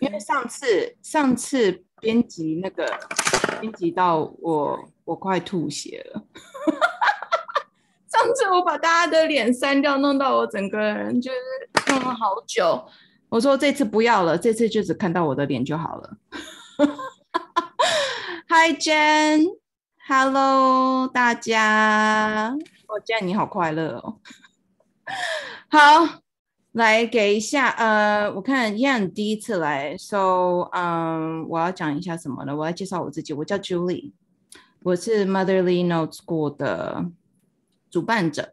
因为上次上次编辑那个编辑到我我快吐血了。上次我把大家的脸删掉，弄到我整个人就是弄了好久。我说这次不要了，这次就只看到我的脸就好了。Hi Jen，Hello 大家，我 Jen 你好快乐哦。好，来给一下，呃，我看 Yan 第一次来，So，嗯，我要讲一下什么呢？我要介绍我自己，我叫 Julie，我是 Motherly Note School 的。主办者，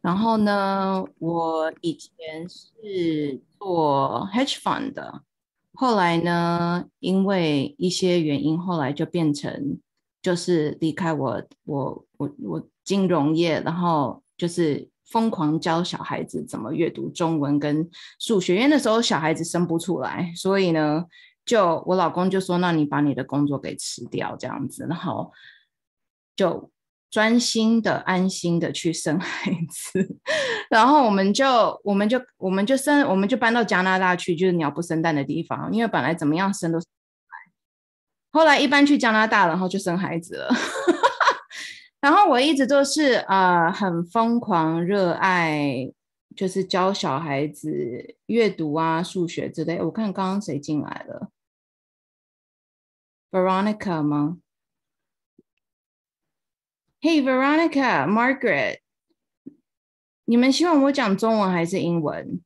然后呢，我以前是做 hedge fund 的，后来呢，因为一些原因，后来就变成就是离开我，我我我金融业，然后就是疯狂教小孩子怎么阅读中文跟数学，因为那时候小孩子生不出来，所以呢，就我老公就说，那你把你的工作给辞掉这样子，然后就。专心的、安心的去生孩子，然后我们就、我们就、我们就生，我们就搬到加拿大去，就是鸟不生蛋的地方。因为本来怎么样生都，后来一搬去加拿大，然后就生孩子了。然后我一直都是呃，很疯狂热爱，就是教小孩子阅读啊、数学之类。我看刚刚谁进来了？Veronica 吗？Hey Veronica, Margaret，你们希望我讲中文还是英文？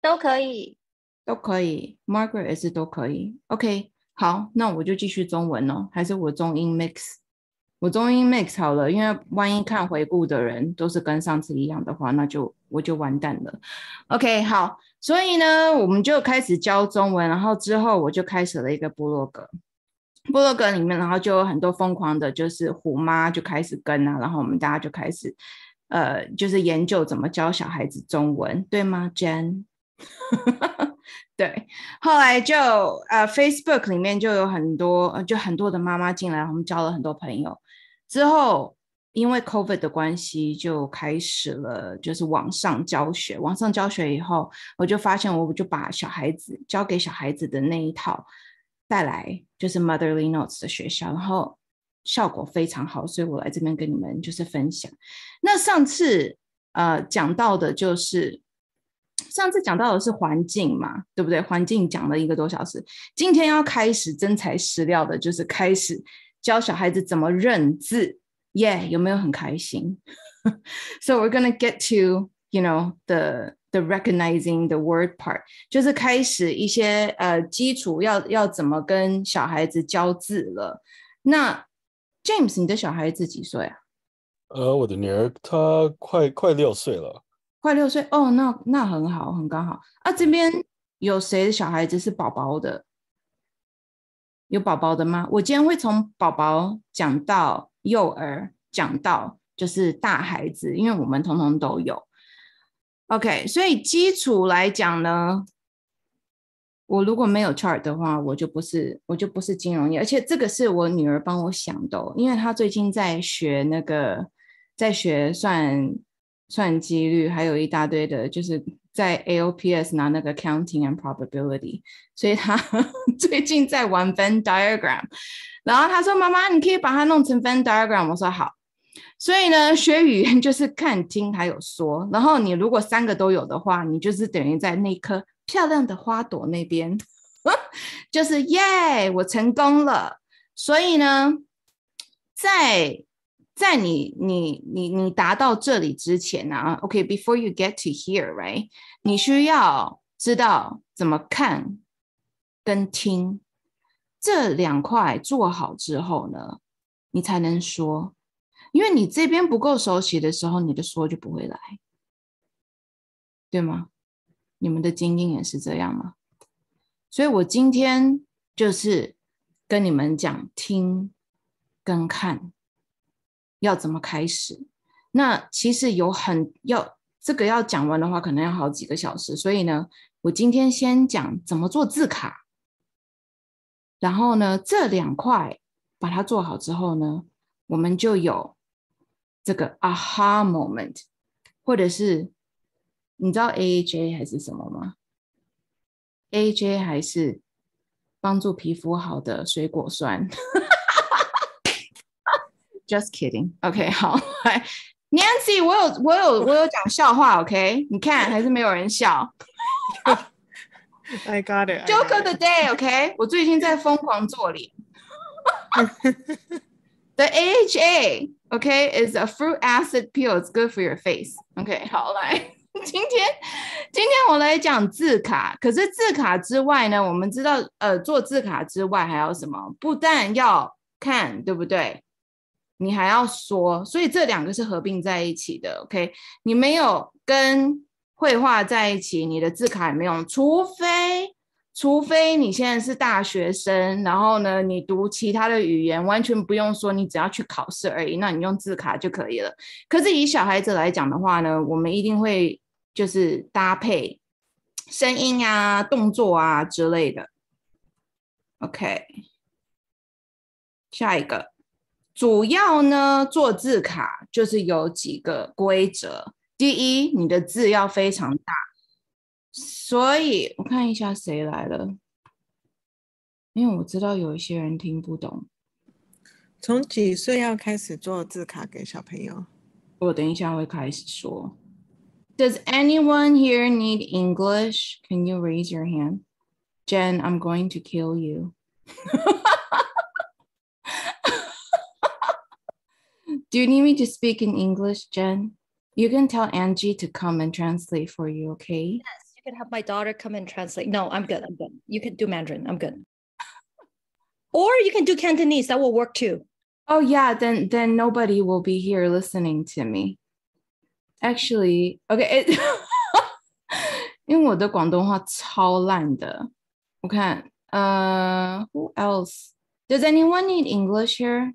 都可以，都可以。Margaret 也是都可以。OK，好，那我就继续中文哦，还是我中英 mix？我中英 mix 好了，因为万一看回顾的人都是跟上次一样的话，那就我就完蛋了。OK，好。所以呢，我们就开始教中文，然后之后我就开始了一个部落格，部落格里面，然后就有很多疯狂的，就是虎妈就开始跟啊，然后我们大家就开始，呃，就是研究怎么教小孩子中文，对吗，Jen？对，后来就呃，Facebook 里面就有很多，就很多的妈妈进来，我们交了很多朋友，之后。因为 COVID 的关系，就开始了就是网上教学。网上教学以后，我就发现，我就把小孩子教给小孩子的那一套带来，就是 Motherly Notes 的学校，然后效果非常好，所以我来这边跟你们就是分享。那上次呃讲到的就是上次讲到的是环境嘛，对不对？环境讲了一个多小时，今天要开始真材实料的，就是开始教小孩子怎么认字。Yeah，有没有很开心？So we're gonna get to you know the the recognizing the word part，就是开始一些呃基础要要怎么跟小孩子教字了。那 James，你的小孩子几岁啊？呃，我的女儿她快快六岁了，快六岁哦，那那很好，很刚好啊。这边有谁的小孩子是宝宝的？有宝宝的吗？我今天会从宝宝讲到。幼儿讲到就是大孩子，因为我们通通都有。OK，所以基础来讲呢，我如果没有 chart 的话，我就不是我就不是金融业，而且这个是我女儿帮我想的，因为她最近在学那个在学算算几率，还有一大堆的，就是在 AOPS 拿那个 counting and probability，所以他 最近在玩 Venn diagram。然后他说：“妈妈，你可以把它弄成 Venn diagram。”我说：“好。”所以呢，学语言就是看、听还有说。然后你如果三个都有的话，你就是等于在那颗漂亮的花朵那边，就是耶，我成功了。所以呢，在在你你你你达到这里之前呢，OK，before you get to here，right？你需要知道怎么看跟听。这两块做好之后呢，你才能说，因为你这边不够熟悉的时候，你的说就不会来，对吗？你们的经验也是这样吗？所以我今天就是跟你们讲听跟看要怎么开始。那其实有很要这个要讲完的话，可能要好几个小时。所以呢，我今天先讲怎么做字卡。然后呢，这两块把它做好之后呢，我们就有这个 aha moment，或者是你知道 AHA 还是什么吗？AHA 还是帮助皮肤好的水果酸。Just kidding. OK，好，来，Nancy，我有我有我有讲笑话，OK？你看还是没有人笑。 I got it. I Joke got of the it. day，OK？、我最近在疯狂做脸。The AHA, okay, is a fruit acid peel. It's good for your face. OK，好，来，今天今天我来讲字卡。可是字卡之外呢，我们知道，呃，做字卡之外还有什么？不但要看，对不对？ 你还要说，所以这两个是合并在一起的。OK，你没有跟绘画在一起，你的字卡也没有，除非除非你现在是大学生，然后呢，你读其他的语言，完全不用说，你只要去考试而已，那你用字卡就可以了。可是以小孩子来讲的话呢，我们一定会就是搭配声音啊、动作啊之类的。OK，下一个，主要呢做字卡就是有几个规则。第一，你的字要非常大，所以我看一下谁来了，因为我知道有一些人听不懂。从几岁要开始做字卡给小朋友？我等一下会开始说。Does anyone here need English? Can you raise your hand? Jen, I'm going to kill you. Do you need me to speak in English, Jen? You can tell Angie to come and translate for you, okay? Yes, you can have my daughter come and translate. No, I'm good. I'm good. You can do Mandarin. I'm good. Or you can do Cantonese. That will work too. Oh yeah, then then nobody will be here listening to me. Actually, okay, it, 因为我的广东话超烂的。我看，呃、who else? Does anyone need English here?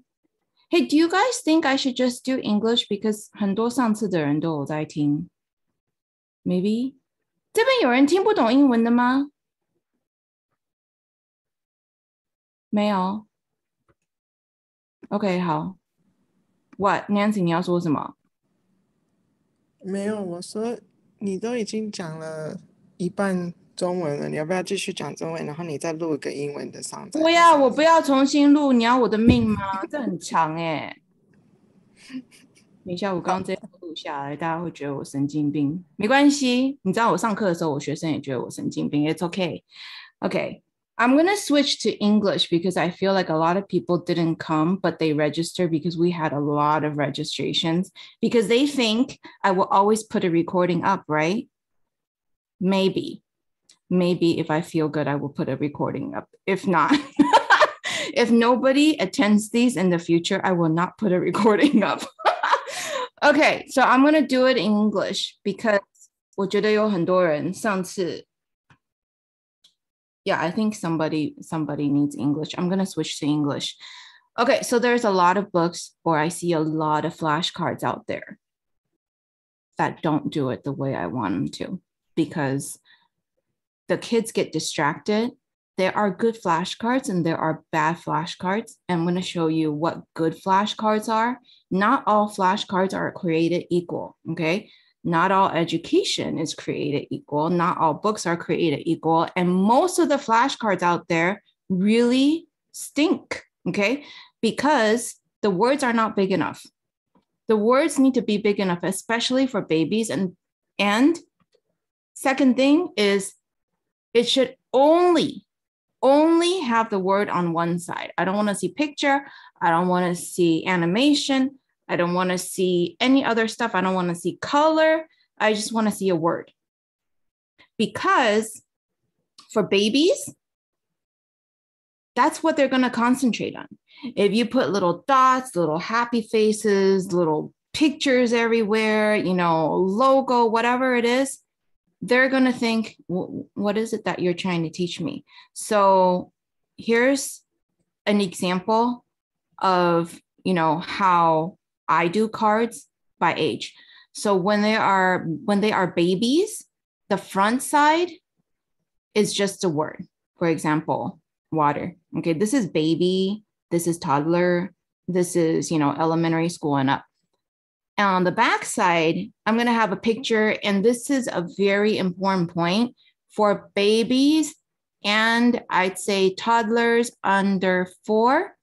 Hey, do you guys think I should just do English because 很多上次的人都有在听？Maybe 这边有人听不懂英文的吗？没有。OK，好。What Nancy，你要说什么？没有，我说你都已经讲了一半 中文了，你要不要继续讲中文？然后你再录一个英文的上载。不要，我不要重新录，你要我的命吗？这很长哎、等一下，我刚刚这样录下来，大家会觉得我神经病。没关系，你知道我上课的时候，我学生也觉得我神经病。It's okay. Okay. I'm going to switch to English because I feel like a lot of people didn't come, but they registered because we had a lot of registrations because they think I will always put a recording up, right? Maybe. Maybe if I feel good, I will put a recording up. If not, if nobody attends these in the future, I will not put a recording up. okay, so I'm going to do it in English because 我觉得有很多人上次 yeah, I think somebody somebody needs English. I'm gonna switch to English. Okay, so there's a lot of books, or I see a lot of flashcards out there that don't do it the way I want them to because the kids get distracted. There are good flashcards and there are bad flashcards. I'm going to show you what good flashcards are. Not all flashcards are created equal. Okay not all education is created equal. Not all books are created equal. And most of the flashcards out there really stink. Okay. Because the words are not big enough. The words need to be big enough, especially for babies. And, and second thing is it should only, only have the word on one side. I don't want to see picture. I don't want to see animation. I don't want to see any other stuff. I don't want to see color. I just want to see a word. Because for babies, that's what they're going to concentrate on. If you put little dots, little happy faces, little pictures everywhere, you know, logo, whatever it is, they're going to think, what is it that you're trying to teach me? So here's an example of, you know, how I do cards by age. So when they are when they are babies, the front side is just a word. For example, water. Okay, this is baby, this is toddler, this is, you know, elementary school and up. And on the back side, I'm going to have a picture. And this is a very important point for babies and I'd say toddlers under four.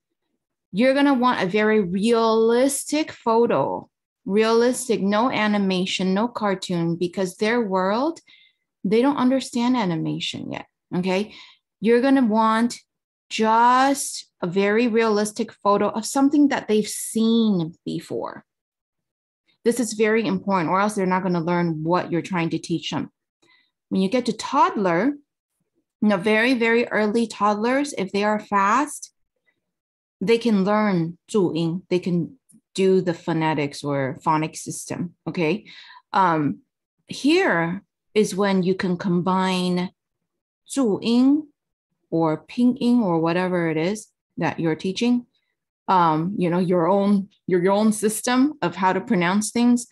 You're going to want a very realistic photo, realistic, no animation, no cartoon, because their world, they don't understand animation yet. Okay. You're going to want just a very realistic photo of something that they've seen before. This is very important, or else they're not going to learn what you're trying to teach them. When you get to toddler, you know, very, very early toddlers, if they are fast, they can learn Zhuyin. They can do the phonetics or phonic system. Okay. Um, here is when you can combine Zhuyin or Pinyin or whatever it is that you're teaching um, you know your own your, your own system of how to pronounce things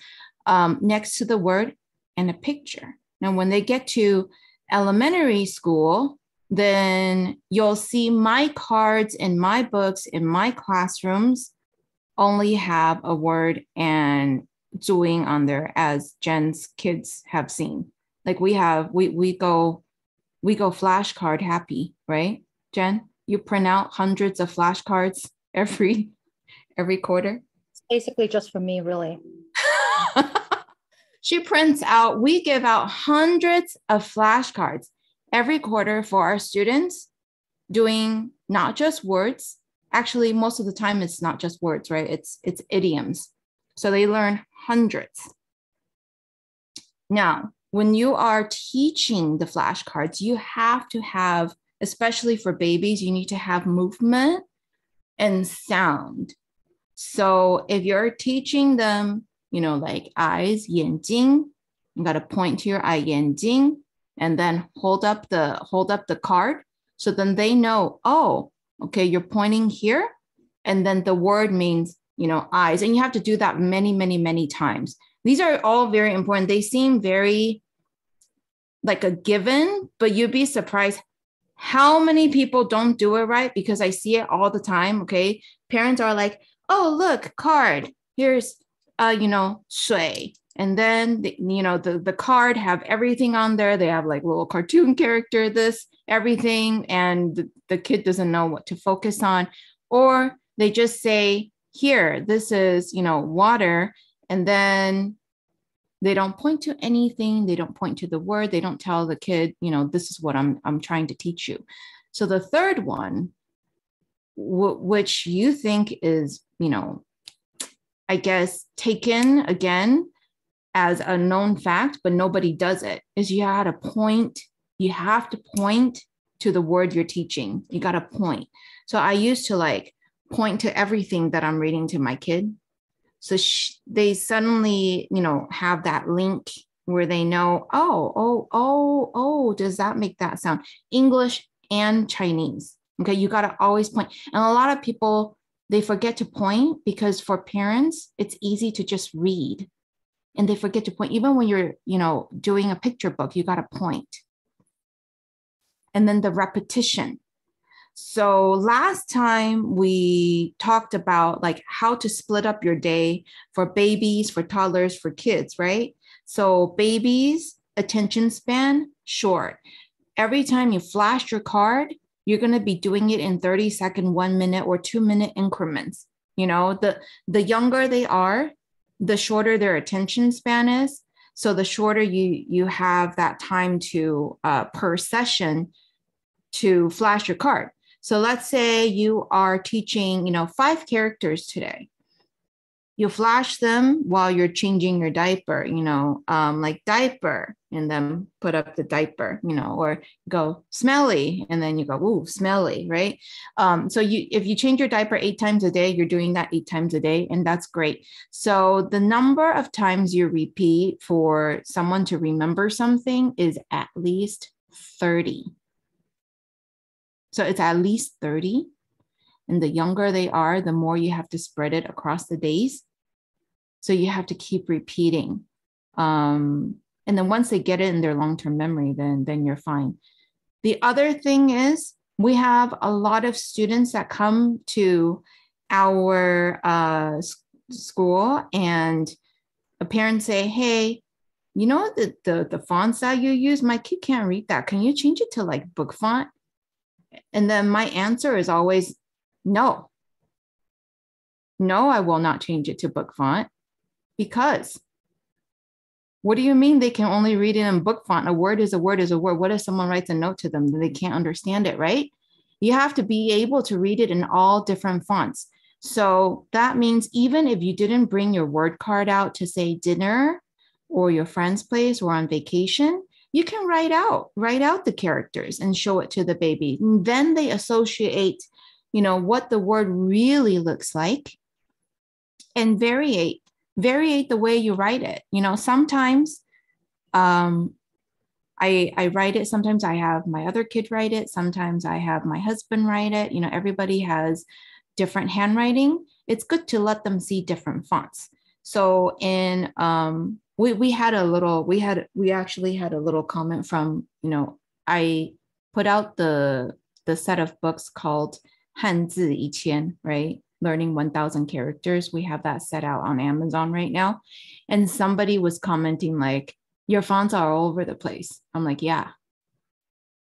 um, next to the word and a picture now when they get to elementary school then you'll see my cards in my books in my classrooms only have a word and Zhuyin on there as jen's kids have seen like we have we we go we go flashcard happy, right? Jen, you print out hundreds of flashcards every every quarter. It's basically just for me, really. she prints out, we give out hundreds of flashcards every quarter for our students doing not just words. Actually, most of the time it's not just words, right? It's it's idioms. So they learn hundreds. Now, when you are teaching the flashcards, you have to have, especially for babies, you need to have movement and sound. So if you're teaching them, you know, like eyes, 眼睛, you got to point to your eye, 眼睛, and then hold up the hold up the card. So then they know, oh, okay, you're pointing here, and then the word means, you know, eyes, and you have to do that many, many, many times. These are all very important. They seem very like a given, but you'd be surprised how many people don't do it right because I see it all the time. Okay. Parents are like, oh, look, card. Here's, uh, you know, shui. And then, the, you know, the, the card have everything on there. They have like little cartoon character, this, everything. And the, the kid doesn't know what to focus on. Or they just say, here, this is, you know, water. And then they don't point to anything they don't point to the word they don't tell the kid you know this is what i'm i'm trying to teach you. So the third one w- which you think is you know i guess taken again as a known fact but nobody does it is you had to point you have to point to the word you're teaching. You got to point. So i used to like point to everything that i'm reading to my kid so they suddenly, you know, have that link where they know, oh, oh, oh, oh, does that make that sound? English and Chinese. Okay, you got to always point. And a lot of people, they forget to point because for parents, it's easy to just read and they forget to point. Even when you're, you know, doing a picture book, you got to point. And then the repetition. So last time we talked about like how to split up your day for babies, for toddlers, for kids, right? So babies, attention span, short. Every time you flash your card, you're going to be doing it in 30 second, 1 minute or 2 minute increments. You know, the the younger they are, the shorter their attention span is. So the shorter you you have that time to uh, per session to flash your card. So let's say you are teaching, you know, five characters today. You flash them while you're changing your diaper, you know, um, like diaper, and then put up the diaper, you know, or go smelly, and then you go, ooh, smelly, right? Um, so you, if you change your diaper eight times a day, you're doing that eight times a day, and that's great. So the number of times you repeat for someone to remember something is at least 30 so it's at least 30. And the younger they are, the more you have to spread it across the days. So you have to keep repeating. Um, and then once they get it in their long-term memory, then, then you're fine. The other thing is we have a lot of students that come to our uh, school and a parent say, hey, you know the, the the fonts that you use, my kid can't read that. Can you change it to like book font? And then my answer is always no. No, I will not change it to book font because what do you mean they can only read it in book font? A word is a word is a word. What if someone writes a note to them? That they can't understand it, right? You have to be able to read it in all different fonts. So that means even if you didn't bring your word card out to say dinner or your friend's place or on vacation, you can write out, write out the characters and show it to the baby. And then they associate, you know, what the word really looks like and variate, variate the way you write it. You know, sometimes um, I, I write it. Sometimes I have my other kid write it. Sometimes I have my husband write it. You know, everybody has different handwriting, it's good to let them see different fonts. So in um, we we had a little we had we actually had a little comment from you know I put out the the set of books called 汉字一千 right learning 1000 characters we have that set out on Amazon right now and somebody was commenting like your fonts are all over the place I'm like yeah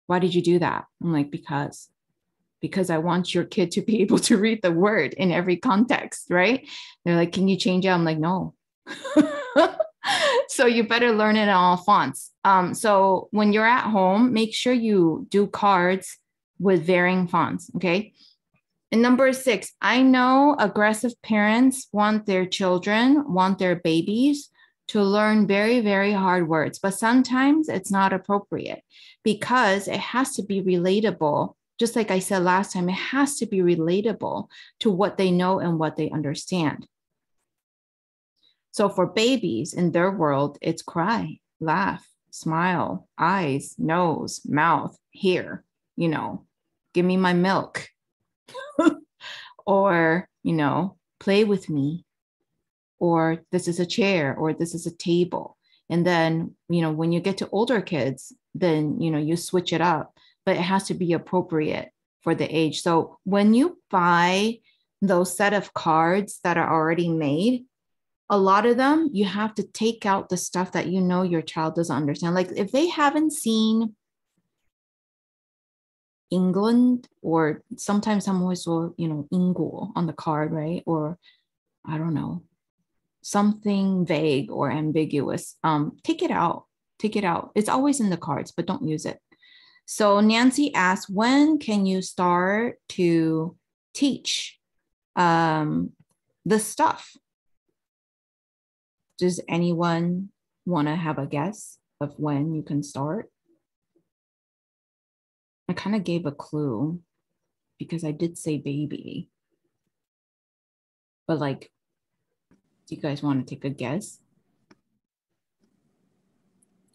why did you do that I'm like because because I want your kid to be able to read the word in every context, right? They're like, can you change it? I'm like, no. so you better learn it in all fonts. Um, so when you're at home, make sure you do cards with varying fonts. Okay. And number six, I know aggressive parents want their children, want their babies to learn very, very hard words, but sometimes it's not appropriate because it has to be relatable just like I said last time, it has to be relatable to what they know and what they understand. So for babies in their world, it's cry, laugh, smile, eyes, nose, mouth, hair, you know, give me my milk. or, you know, play with me. Or this is a chair, or this is a table. And then, you know, when you get to older kids, then, you know, you switch it up but it has to be appropriate for the age. So when you buy those set of cards that are already made, a lot of them you have to take out the stuff that you know your child doesn't understand. Like if they haven't seen England or sometimes I'm always you know Ingol on the card, right? Or I don't know, something vague or ambiguous. Um, take it out. Take it out. It's always in the cards, but don't use it. So Nancy asked, when can you start to teach um, the stuff? Does anyone want to have a guess of when you can start? I kind of gave a clue because I did say baby. But like, do you guys want to take a guess?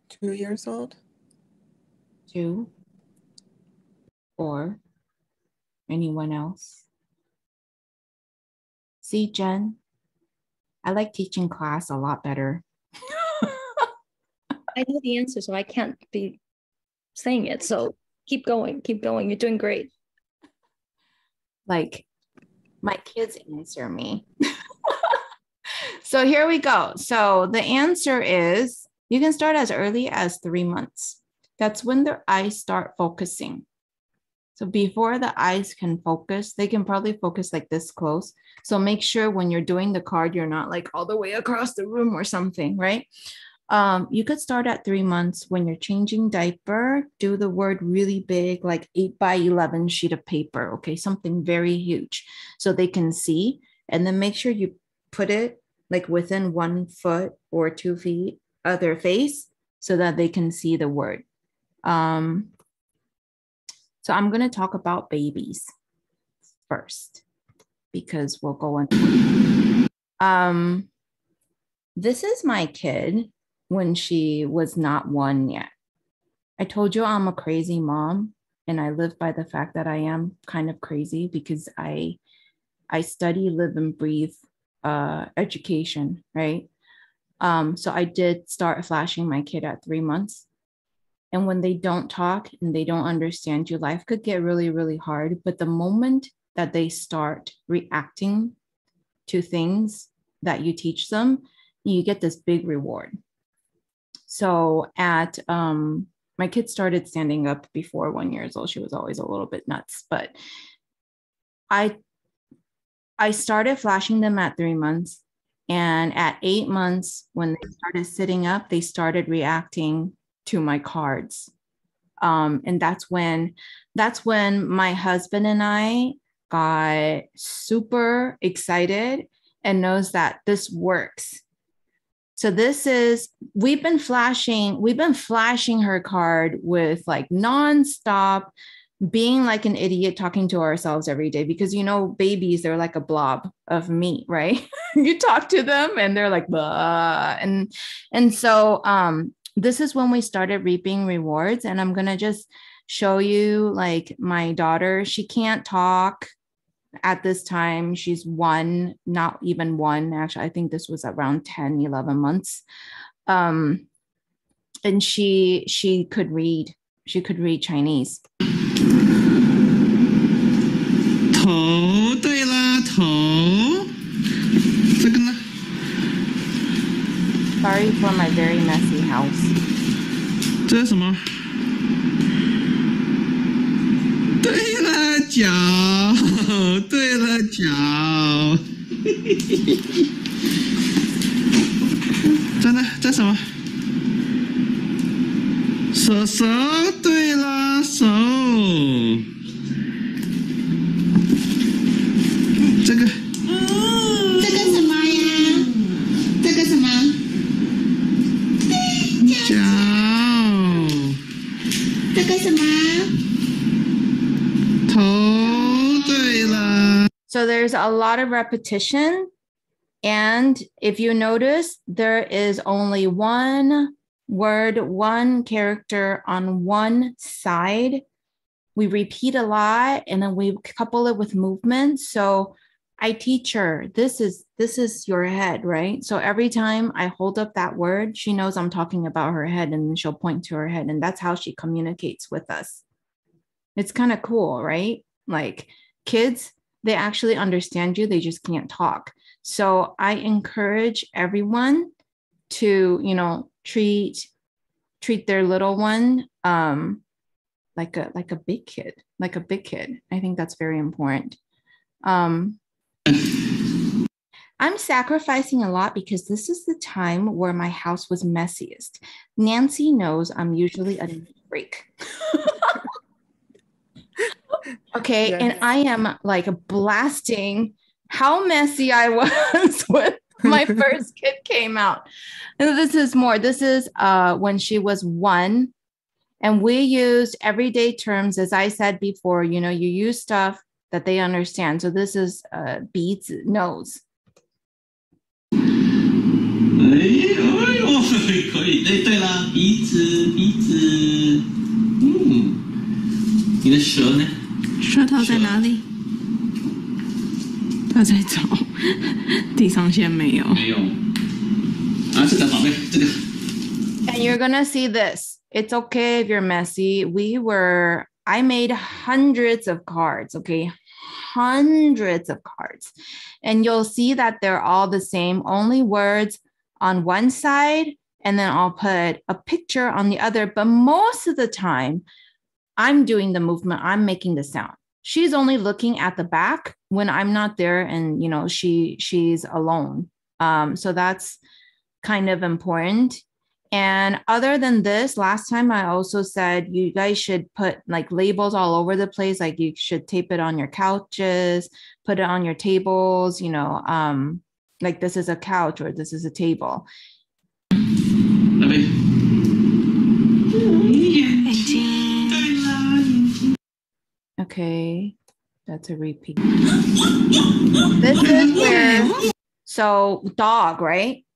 Two years old. Two or anyone else? See, Jen, I like teaching class a lot better. I know the answer, so I can't be saying it. So keep going, keep going. You're doing great. Like my kids answer me. so here we go. So the answer is you can start as early as three months. That's when their eyes start focusing. So before the eyes can focus, they can probably focus like this close. So make sure when you're doing the card, you're not like all the way across the room or something, right? Um, you could start at three months when you're changing diaper, do the word really big, like eight by 11 sheet of paper, okay? Something very huge so they can see. And then make sure you put it like within one foot or two feet of their face so that they can see the word. Um, so I'm going to talk about babies first because we'll go into um this is my kid when she was not one yet. I told you I'm a crazy mom and I live by the fact that I am kind of crazy because I I study, live and breathe uh education, right? Um so I did start flashing my kid at 3 months and when they don't talk and they don't understand you, life could get really, really hard. But the moment that they start reacting to things that you teach them, you get this big reward. So at um, my kid started standing up before one years old. She was always a little bit nuts, but I I started flashing them at three months. And at eight months, when they started sitting up, they started reacting to my cards. Um, and that's when that's when my husband and I got super excited and knows that this works. So this is we've been flashing, we've been flashing her card with like nonstop being like an idiot talking to ourselves every day because you know babies they're like a blob of meat right you talk to them and they're like Blah. and and so um this is when we started reaping rewards and i'm going to just show you like my daughter. She can't talk at this time. She's one not even one. Actually i think this was around 10 11 months. Um and she she could read. She could read chinese sorry for my very messy house 这是什么？对了，脚，对了，脚。这呢？这什么？手手，对了，手。 So there's a lot of repetition. And if you notice, there is only one word, one character on one side. We repeat a lot and then we couple it with movement. So I teach her this is this is your head, right? So every time I hold up that word, she knows I'm talking about her head and then she'll point to her head. And that's how she communicates with us. It's kind of cool, right? Like kids, they actually understand you, they just can't talk. So I encourage everyone to, you know, treat treat their little one um like a like a big kid, like a big kid. I think that's very important. Um I'm sacrificing a lot because this is the time where my house was messiest. Nancy knows I'm usually a freak. okay, and I am like blasting how messy I was when my first kid came out. And this is more. This is uh when she was one. And we used everyday terms, as I said before, you know, you use stuff that they understand. So this is uh beats nose. 哎呦哎呦，可以。对对了，鼻子鼻子，嗯，你的舌呢？舌头在哪里？他在找，地上线没有。没有。啊，这个宝贝，这个 And you're gonna see this. It's okay if you're messy. We were, I made hundreds of cards, okay? Hundreds of cards. And you'll see that they're all the same, only words on one side, and then I'll put a picture on the other. But most of the time, I'm doing the movement, I'm making the sound. She's only looking at the back when I'm not there and you know she she's alone. Um, so that's kind of important. And other than this, last time I also said you guys should put like labels all over the place. Like you should tape it on your couches, put it on your tables, you know, um, like this is a couch or this is a table. Okay, that's a repeat. this is where, so dog, right?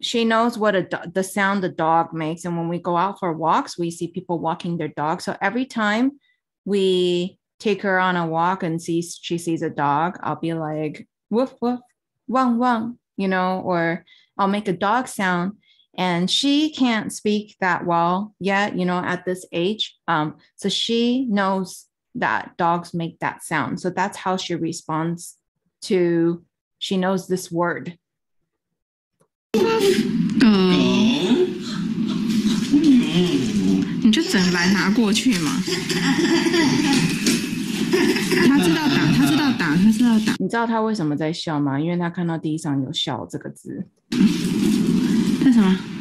She knows what a do- the sound the dog makes, and when we go out for walks, we see people walking their dog. So every time we take her on a walk and see she sees a dog, I'll be like woof woof, wong wong, you know, or I'll make a dog sound and she can't speak that well yet you know at this age um, so she knows that dogs make that sound. So that's how she responds to, she knows this word. 狗，狗。嗯，你就整篮拿过去嘛。他知道打，他知道打，他知道打。你知道他为什么在笑吗？因为他看到地上有“笑”这个字。那什么？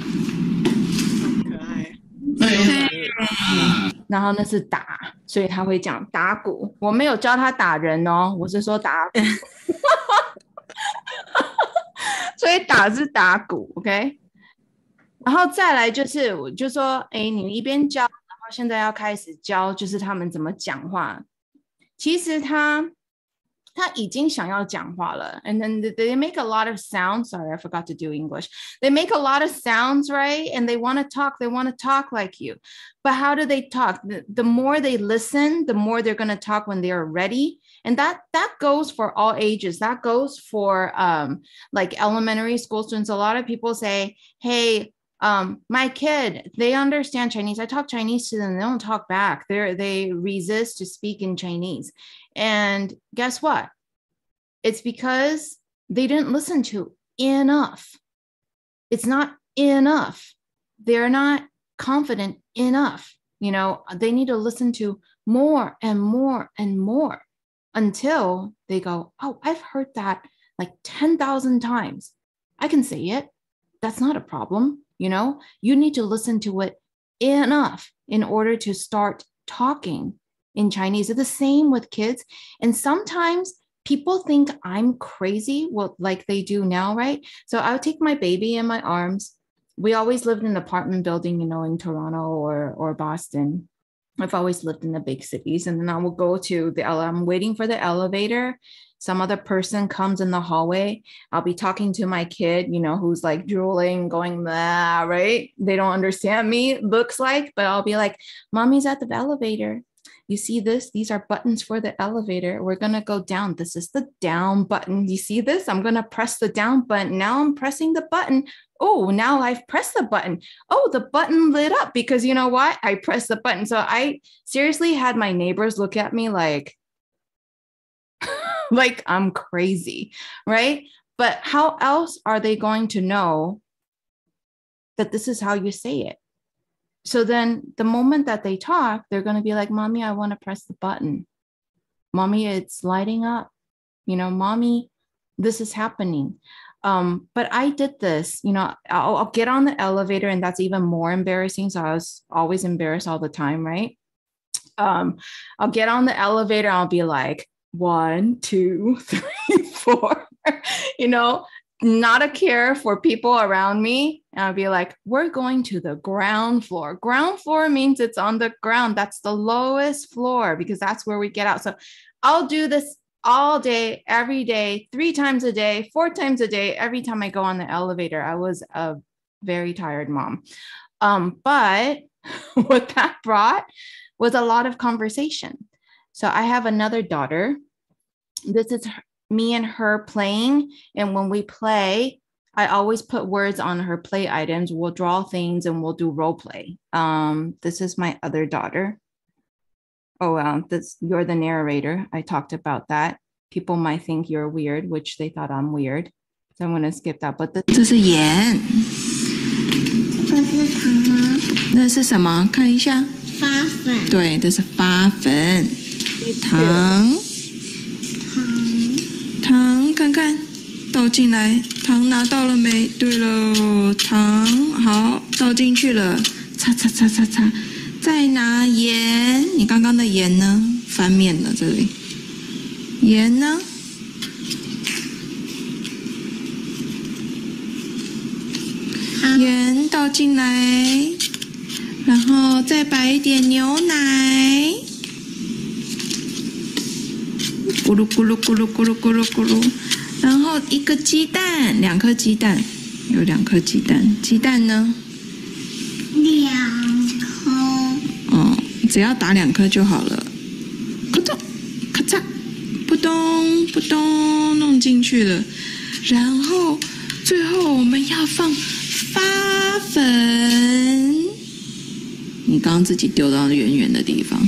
然后那是打，所以他会讲打鼓。我没有教他打人哦，我是说打鼓。所以打是打鼓，OK。然后再来就是，我就说，哎，你一边教，然后现在要开始教，就是他们怎么讲话。其实他他已经想要讲话了，and then they- they make a lot of sounds. Sorry, I forgot to do English. They make a lot of sounds, right? And they want to talk. They want to talk like you. But how do they talk? The, the more they listen, the more they're going to talk when they are ready. And that that goes for all ages. That goes for um, like elementary school students. A lot of people say, "Hey, um, my kid, they understand Chinese. I talk Chinese to them. They don't talk back. They they resist to speak in Chinese. And guess what? It's because they didn't listen to enough. It's not enough. They're not confident enough. You know, they need to listen to more and more and more until they go, Oh, I've heard that like 10,000 times. I can say it. That's not a problem. You know, you need to listen to it enough in order to start talking in Chinese. It's the same with kids. And sometimes people think I'm crazy, well, like they do now, right? So I'll take my baby in my arms. We always lived in an apartment building, you know, in Toronto or or Boston. I've always lived in the big cities, and then I will go to the. I'm waiting for the elevator. Some other person comes in the hallway. I'll be talking to my kid, you know, who's like drooling, going right? They don't understand me. Looks like, but I'll be like, "Mommy's at the elevator." You see this? These are buttons for the elevator. We're going to go down. This is the down button. You see this? I'm going to press the down button. Now I'm pressing the button. Oh, now I've pressed the button. Oh, the button lit up because you know what? I pressed the button. So I seriously had my neighbors look at me like, like I'm crazy, right? But how else are they going to know that this is how you say it? So then the moment that they talk, they're going to be like, Mommy, I want to press the button. Mommy, it's lighting up. You know, Mommy, this is happening. Um, but I did this, you know, I'll, I'll get on the elevator, and that's even more embarrassing. So I was always embarrassed all the time, right? Um, I'll get on the elevator, I'll be like, one, two, three, four, you know, not a care for people around me. And I'll be like, we're going to the ground floor. Ground floor means it's on the ground. That's the lowest floor because that's where we get out. So I'll do this all day, every day, three times a day, four times a day, every time I go on the elevator. I was a very tired mom. Um, but what that brought was a lot of conversation. So I have another daughter. This is her, me and her playing. And when we play, I always put words on her play items. We'll draw things and we'll do role play. Um, this is my other daughter. Oh, well, this you're the narrator. I talked about that. People might think you're weird, which they thought I'm weird. So I'm going to skip that. But the 这是盐，这是糖吗？那是什么？看一下，发粉。对，这是发粉，糖，糖，看看， 倒进来，糖拿到了没？对了，糖好，倒进去了，擦擦擦擦擦，再拿盐，你刚刚的盐呢？翻面了这里，盐呢？盐倒进来，然后再摆一点牛奶，咕噜咕噜咕噜咕噜咕噜咕噜，然后一个鸡蛋，两颗鸡蛋，有两颗鸡蛋，鸡蛋呢？两颗。哦，只要打两颗就好了。咔嚓，咔嚓，扑咚扑咚，弄进去了。然后最后我们要放发粉。你刚刚自己丢到远远的地方，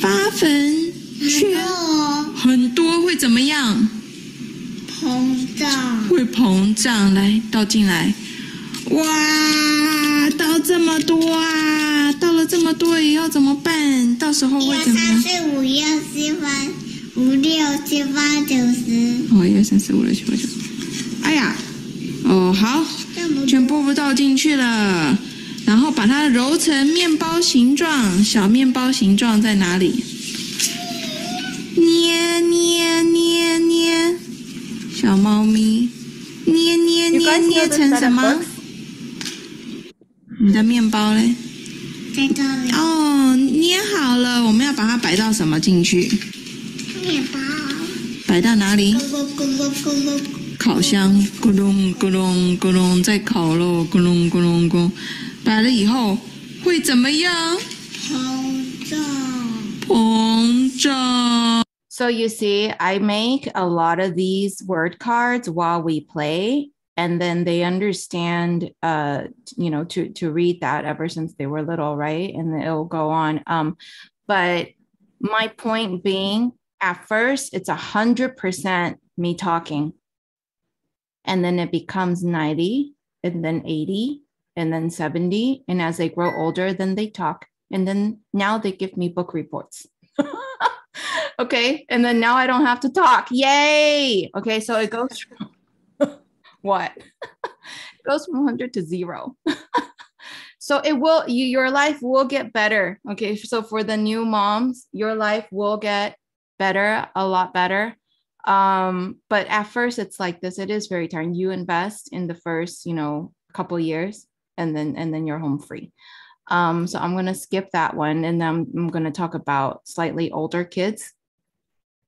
发粉去哦，很多会怎么样？膨胀。会膨胀。来倒进来，哇，倒这么多啊！倒了这么多以后怎么办？到时候会怎么样？三四五六七八五六七八九十，哦，一二三四五六七八九十。哎呀，哦好，全部倒进去了，然后把它揉成面包形状，小面包形状在哪里？小猫咪，捏捏捏捏成什么你的面包嘞？在这里。哦，捏好了，我们要把它摆到什么进去？面包，摆到哪里？咕箱，咕隆咕隆咕隆，在烤肉，咕隆咕隆咕隆，摆了以后会怎么样？膨胀。膨胀。So you see, I make a lot of these word cards while we play, and then they understand, uh, you know, to to read that ever since they were little, right? And it'll go on. Um, but my point being, at first, it's a hundred percent me talking, and then it becomes ninety, and then eighty, and then seventy, and as they grow older, then they talk, and then now they give me book reports. okay and then now i don't have to talk. Yay! Okay so it goes from what? It goes from 100 to zero. So it will you, your life will get better. Okay so for the new moms your life will get better a lot better. Um but at first it's like this it is very tiring. You invest in the first you know couple years and then and then you're home free. Um so i'm going to skip that one and then i'm, I'm going to talk about slightly older kids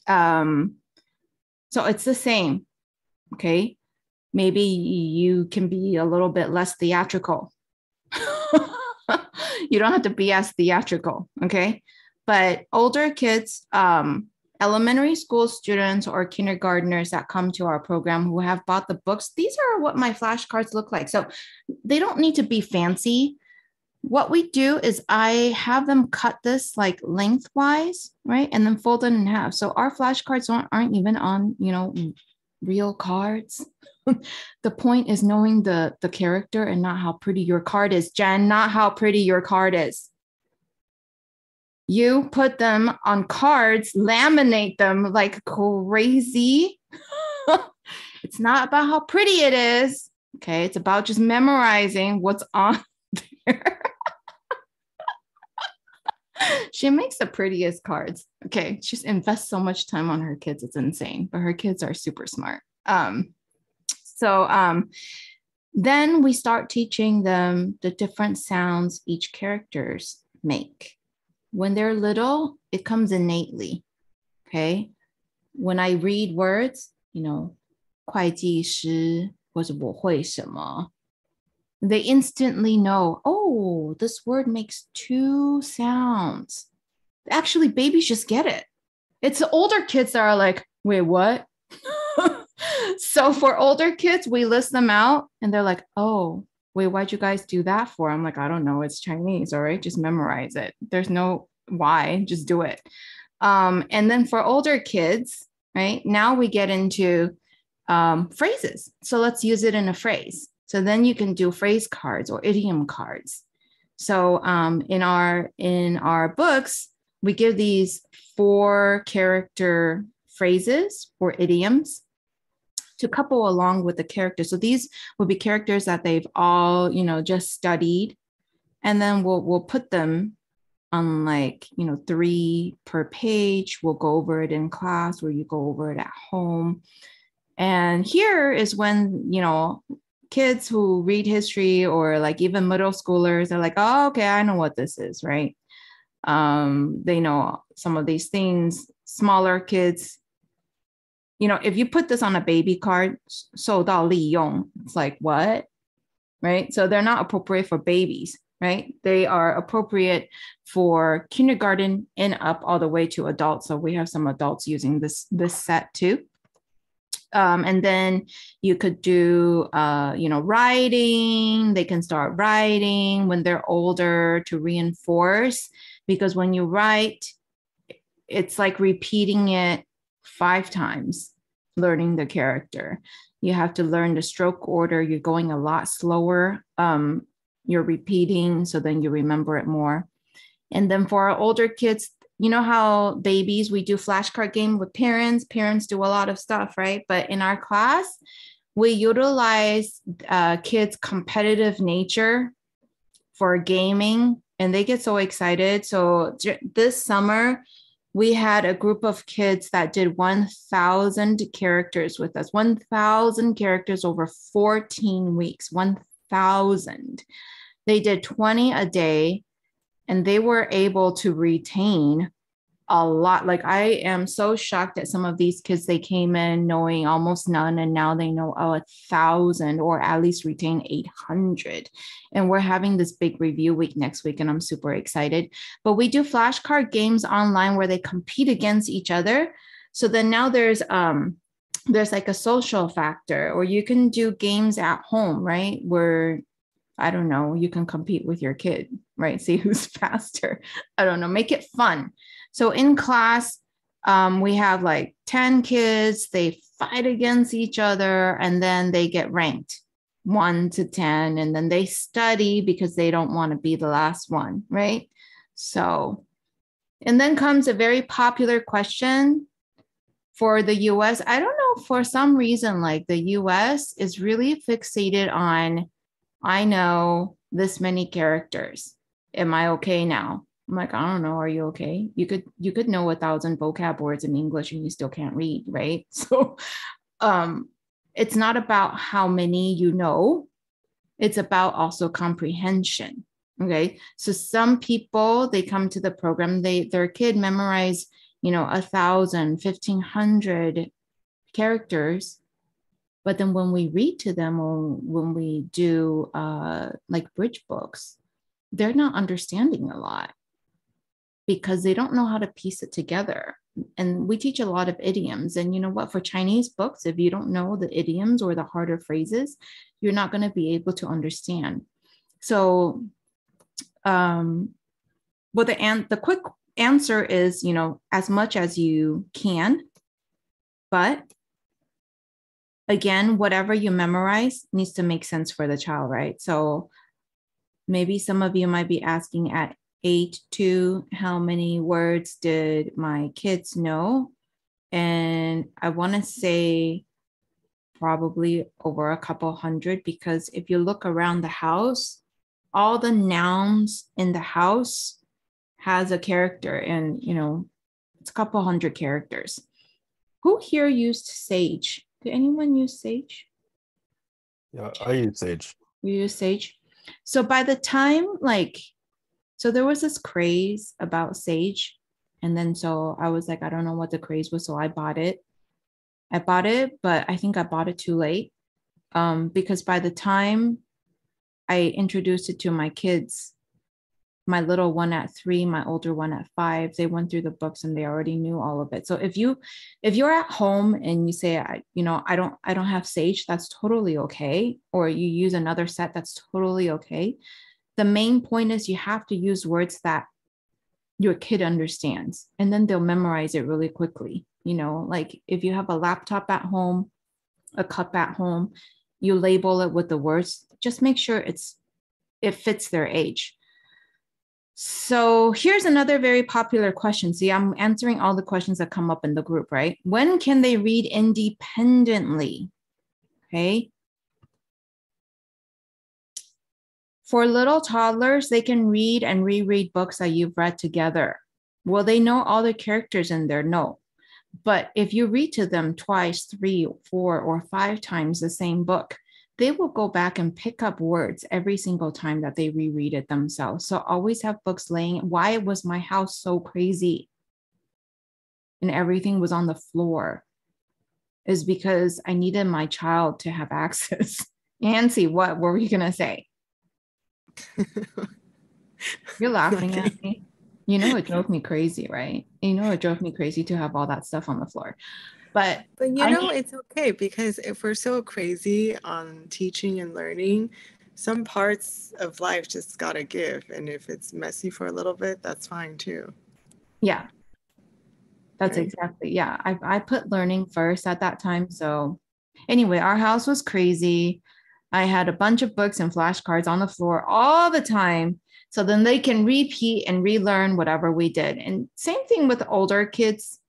um so it's the same okay? Maybe you can be a little bit less theatrical. You don't have to be as theatrical okay? But older kids um elementary school students or kindergartners that come to our program who have bought the books these are what my flashcards look like. So they don't need to be fancy what we do is I have them cut this like lengthwise, right? And then fold it in half. So our flashcards aren't, aren't even on, you know, real cards. the point is knowing the the character and not how pretty your card is, Jen, not how pretty your card is. You put them on cards, laminate them like crazy. it's not about how pretty it is. Okay, it's about just memorizing what's on there. she makes the prettiest cards. Okay, she invests so much time on her kids, it's insane. But her kids are super smart. Um, so um, then we start teaching them the different sounds each characters make. When they're little, it comes innately. Okay, when I read words, you know, 会计师或者我会什么 they instantly know, oh, this word makes two sounds. Actually, babies just get it. It's the older kids that are like, wait, what? so for older kids, we list them out and they're like, oh, wait, why'd you guys do that for? I'm like, I don't know. It's Chinese. All right. Just memorize it. There's no why, just do it. Um, and then for older kids, right now we get into um, phrases. So let's use it in a phrase. So then you can do phrase cards or idiom cards. So um, in our in our books, we give these four character phrases or idioms to couple along with the character. So these will be characters that they've all you know just studied, and then we'll we'll put them on like you know three per page. We'll go over it in class, or you go over it at home. And here is when you know kids who read history or like even middle schoolers are like, oh, okay, I know what this is, right? Um, they know some of these things. Smaller kids, you know, if you put this on a baby card, so da li yong, it's like what? Right? So they're not appropriate for babies, right? They are appropriate for kindergarten and up all the way to adults. So we have some adults using this this set too. Um, and then you could do uh, you know writing they can start writing when they're older to reinforce because when you write it's like repeating it five times learning the character You have to learn the stroke order. You're going a lot slower. Um, you're repeating, so then you remember it more. And then for our older kids, you know how babies we do flashcard game with parents. Parents do a lot of stuff, right? But in our class, we utilize uh, kids' competitive nature for gaming, and they get so excited. So this summer, we had a group of kids that did 1,000 characters with us, 1,000 characters over 14 weeks, 1,000. They did 20 a day, and they were able to retain a lot. Like I am so shocked at some of these kids. They came in knowing almost none, and now they know a thousand or at least retain 800. And we're having this big review week next week, and I'm super excited. But we do flashcard games online where they compete against each other. So then now there's um there's like a social factor, or you can do games at home, right? Where I don't know, you can compete with your kid, right? See who's faster. I don't know, make it fun. So in class, um, we have like 10 kids, they fight against each other, and then they get ranked one to 10, and then they study because they don't want to be the last one, right? So, and then comes a very popular question for the US. I don't know, for some reason, like the US is really fixated on, I know this many characters. Am I okay now? I'm like, I don't know. Are you okay? You could you could know a thousand vocab words in English and you still can't read, right? So um it's not about how many you know, it's about also comprehension. Okay. So some people they come to the program, they their kid memorize, you know, a thousand, fifteen hundred characters. But then when we read to them or when we do uh like bridge books, they're not understanding a lot because they don't know how to piece it together. And we teach a lot of idioms. And you know what? For Chinese books, if you don't know the idioms or the harder phrases, you're not going to be able to understand. So, um, well, the, an- the quick answer is, you know, as much as you can. But again, whatever you memorize needs to make sense for the child, right? So maybe some of you might be asking at eight two, how many words did my kids know? And I want to say probably over a couple hundred because if you look around the house, all the nouns in the house has a character and you know it's a couple hundred characters. Who here used Sage? Did anyone use Sage? Yeah, I use Sage. You use Sage. So by the time like so there was this craze about sage and then so i was like i don't know what the craze was so i bought it i bought it but i think i bought it too late um, because by the time i introduced it to my kids my little one at three my older one at five they went through the books and they already knew all of it. So if you if you're at home and you say I, you know i don't i don't have sage that's totally okay. Or you use another set that's totally okay. The main point is you have to use words that your kid understands and then they'll memorize it really quickly. You know like if you have a laptop at home a cup at home you label it with the words just make sure it's it fits their age so here's another very popular question see i'm answering all the questions that come up in the group right when can they read independently okay For little toddlers, they can read and reread books that you've read together. Will they know all the characters in there? No. But if you read to them twice, three, four, or five times the same book, they will go back and pick up words every single time that they reread it themselves. So always have books laying. Why was my house so crazy? And everything was on the floor. Is because I needed my child to have access. Nancy, what were you gonna say? You're laughing at me. You know it drove me crazy, right? You know it drove me crazy to have all that stuff on the floor. But But you know, it's okay because if we're so crazy on teaching and learning, some parts of life just gotta give. And if it's messy for a little bit, that's fine too. yeah. That's Right. exactly. Yeah. I I put learning first at that time. So Anyway, our house was crazy. I had a bunch of books and flashcards on the floor all the time. So then they can repeat and relearn whatever we did. And same thing with older kids.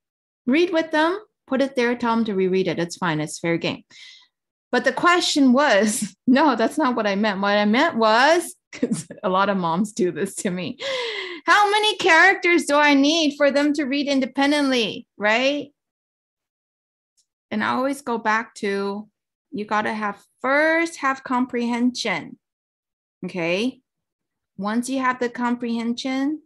Read with them, put it there, tell them to reread it. It's fine, it's fair game. But the question was no, that's not what I meant. What I meant was, because a lot of moms do this to me, how many characters do I need for them to read independently? Right. And I always go back to you got to have first have comprehension. Okay. Once you have the comprehension,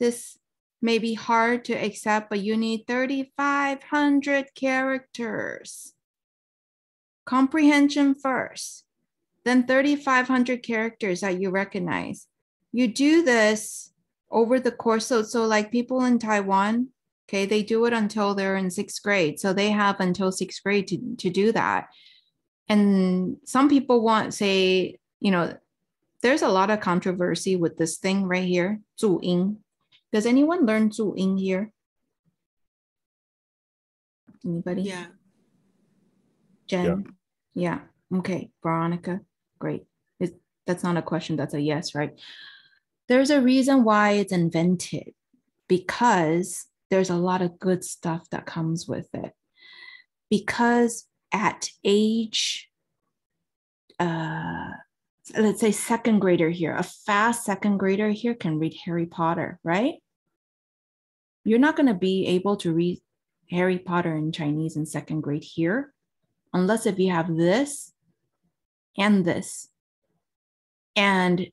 this may be hard to accept, but you need 3,500 characters. Comprehension first, then 3,500 characters that you recognize. You do this over the course. So, so like people in Taiwan, okay, they do it until they're in sixth grade. So they have until sixth grade to, to do that. And some people want, say, you know, there's a lot of controversy with this thing right here, Zhuyin. Does anyone learn Zhuyin here? Anybody? Yeah. Jen? Yeah. yeah. Okay. Veronica? Great. It's, that's not a question, that's a yes, right? There's a reason why it's invented because there's a lot of good stuff that comes with it. Because at age, uh, let's say second grader here, a fast second grader here can read Harry Potter, right? You're not going to be able to read Harry Potter in Chinese in second grade here unless if you have this and this. And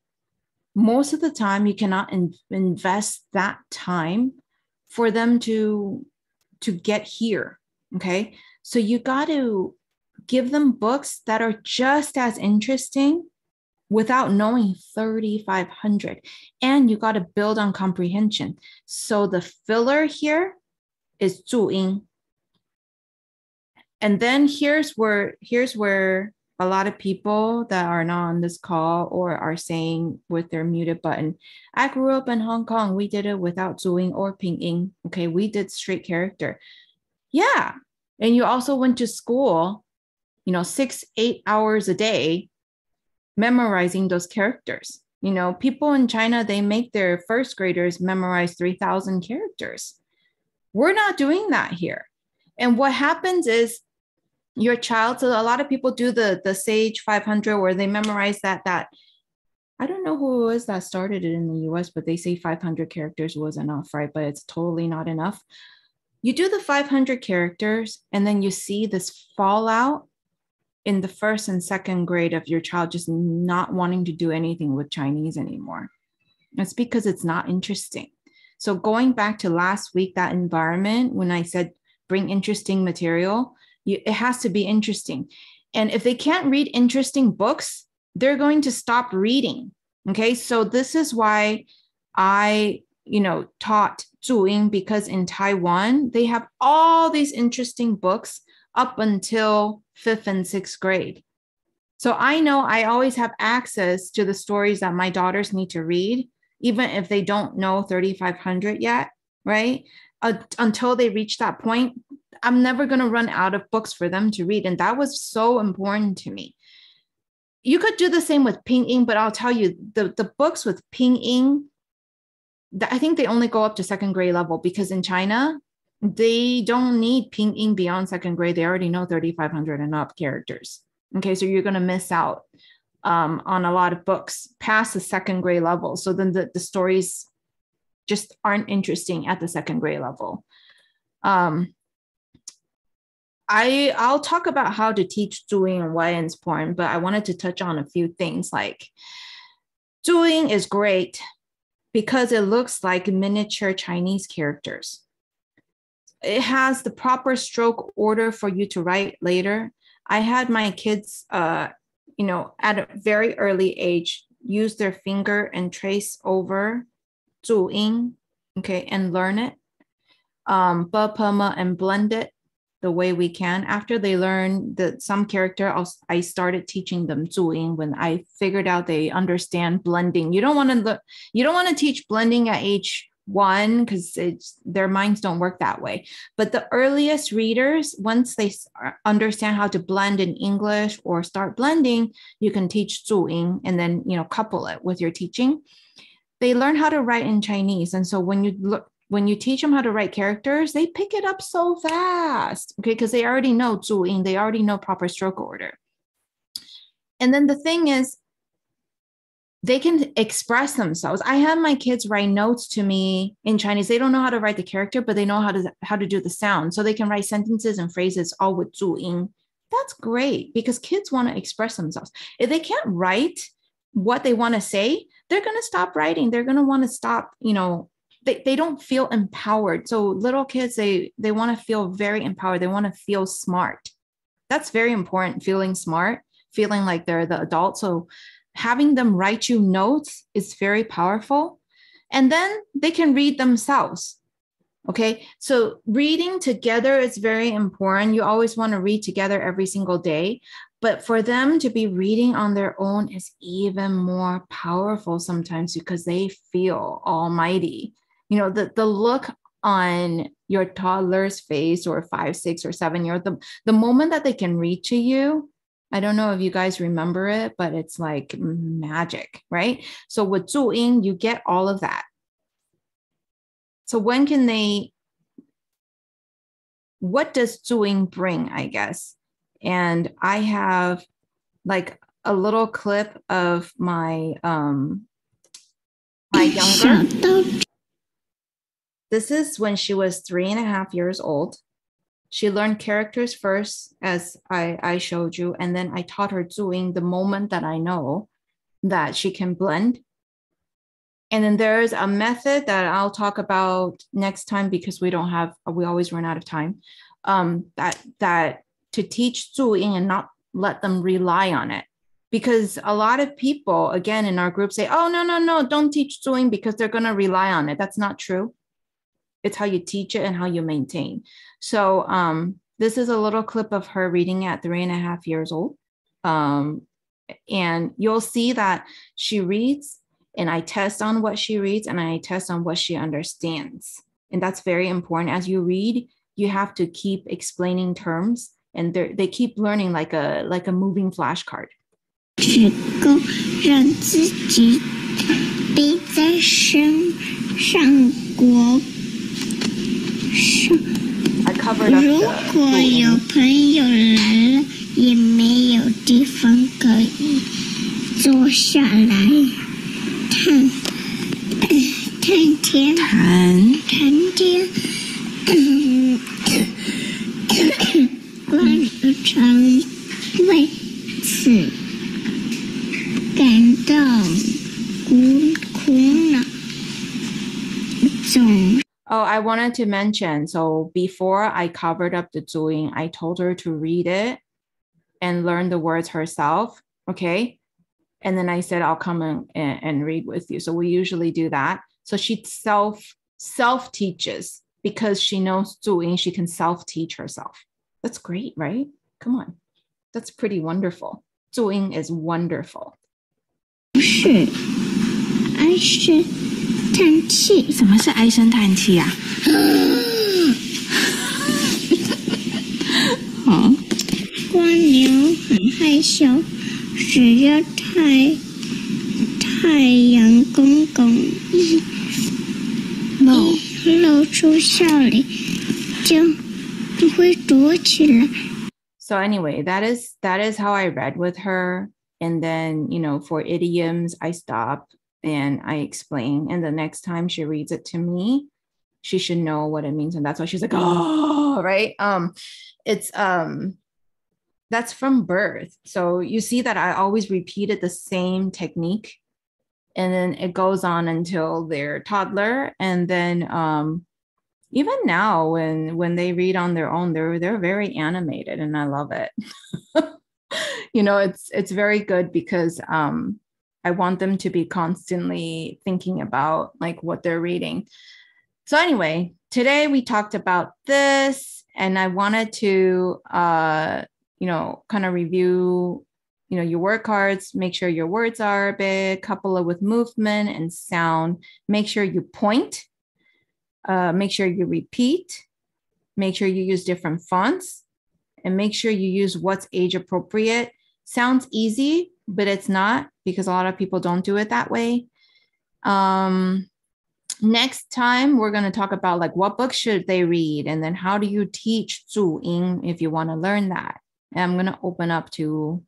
most of the time, you cannot in- invest that time for them to to get here. Okay, so you got to give them books that are just as interesting without knowing 3500 and you got to build on comprehension. So the filler here is zhuyin and then here's where here's where a lot of people that are not on this call or are saying with their muted button i grew up in hong kong. We did it without zhuyin or pinyin okay we did straight character. Yeah. And you also went to school you know six eight hours a day memorizing those characters. You know people in china they make their first graders memorize 3000 characters. We're not doing that here. And what happens is your child so a lot of people do the the sage 500 where they memorize that that i don't know who it was that started it in the us but they say 500 characters was enough right? But it's totally not enough. You do the 500 characters and then you see this fallout in the first and second grade of your child just not wanting to do anything with chinese anymore it's because it's not interesting so going back to last week that environment when i said bring interesting material you, it has to be interesting. And if they can't read interesting books, they're going to stop reading. Okay. So this is why I, you know, taught Zhuyin because in Taiwan, they have all these interesting books up until fifth and sixth grade. So I know I always have access to the stories that my daughters need to read, even if they don't know 3,500 yet, right? Uh, until they reach that point, I'm never going to run out of books for them to read. And that was so important to me. You could do the same with Pinyin, but I'll tell you the, the books with Pinyin, I think they only go up to second grade level because in China, they don't need Pinyin beyond second grade. They already know 3,500 and up characters. Okay, so you're going to miss out um, on a lot of books past the second grade level. So then the, the stories just aren't interesting at the second grade level. Um, I I'll talk about how to teach Zhuyin and it's important, but I wanted to touch on a few things like Zhuyin is great because it looks like miniature Chinese characters. It has the proper stroke order for you to write later. I had my kids, uh, you know, at a very early age, use their finger and trace over Zhuyin, okay, and learn it, um, ba, pama, and blend it the way we can. After they learn that some character, I'll, I started teaching them Zhuyin when I figured out they understand blending. You don't want to you don't want to teach blending at age one because their minds don't work that way. But the earliest readers once they uh, understand how to blend in english or start blending you can teach zhuyin and then you know couple it with your teaching. They learn how to write in chinese. And so when you look when you teach them how to write characters they pick it up so fast okay? Because they already know zhuyin they already know proper stroke order. And then the thing is they can express themselves. I have my kids write notes to me in Chinese. They don't know how to write the character, but they know how to how to do the sound. So they can write sentences and phrases all with 注音. That's great because kids want to express themselves. If they can't write what they want to say, they're going to stop writing. They're going to want to stop, you know, they, they don't feel empowered. So little kids, they they want to feel very empowered. They want to feel smart. That's very important, feeling smart, feeling like they're the adult. So having them write you notes is very powerful. And then they can read themselves. Okay. So reading together is very important. You always want to read together every single day. But for them to be reading on their own is even more powerful sometimes because they feel almighty. You know, the, the look on your toddler's face or five, six, or seven year old, the, the moment that they can read to you, I don't know if you guys remember it, but it's like magic, right? So with Zhuyin, you get all of that. So when can they, what does Zhuyin bring, I guess? And I have like a little clip of my um my younger. this is when she was three and a half years old. She learned characters first, as I, I showed you, and then I taught her Zhuyin the moment that I know that she can blend. And then there's a method that I'll talk about next time because we don't have, we always run out of time. Um, that that to teach Zhuyin and not let them rely on it because a lot of people again in our group say oh no no no don't teach Zhuyin because they're going to rely on it that's not true it's how you teach it and how you maintain. So um, this is a little clip of her reading at three and a half years old. Um, and you'll see that she reads and I test on what she reads and I test on what she understands. And that's very important. As you read, you have to keep explaining terms and they're- they keep learning like a like a moving flashcard. 只够让自己背在身上过 上。如果有朋友来了，也没有地方可以坐下来看看天谈看天。关于常为此感到苦苦恼，总 Oh, I wanted to mention. So before I covered up the Zhuyin, I told her to read it and learn the words herself. Okay. And then I said, I'll come and, and read with you. So we usually do that. So she self self teaches because she knows Zhuyin, she can self teach herself. That's great, right? Come on. That's pretty wonderful. Zhuyin is wonderful. I should. 叹气。什么是唉声叹气啊？好，蜗牛很害羞，只要太太阳公公一露一露出笑脸，就不会躲起来。 So anyway, that is that is how I read with her. And then, you know, for idioms, I stop and I explain. And the next time she reads it to me, she should know what it means. And that's why she's like, oh, right. Um, it's um that's from birth. So you see that I always repeated the same technique. And then it goes on until they're toddler. And then um even now when when they read on their own they're they're very animated and i love it you know it's it's very good because um i want them to be constantly thinking about like what they're reading so anyway today we talked about this and i wanted to uh you know kind of review you know your word cards make sure your words are big couple it with movement and sound make sure you point Uh, make sure you repeat. Make sure you use different fonts and make sure you use what's age appropriate. Sounds easy, but it's not because a lot of people don't do it that way. Um, next time we're going to talk about like what books should they read and then how do you teach zu 注音 if you want to learn that. And I'm going to open up to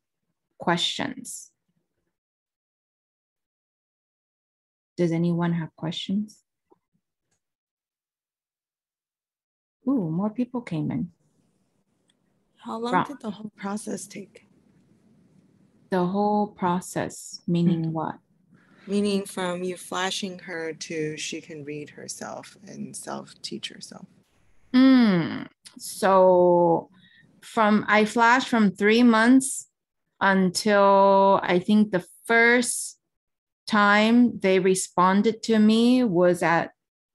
questions. Does anyone have questions? Ooh, more people came in. How long did the whole process take? The whole process, meaning what? Meaning from you flashing her to she can read herself and self teach herself. Mm. So from I flashed from three months until I think the first time they responded to me was at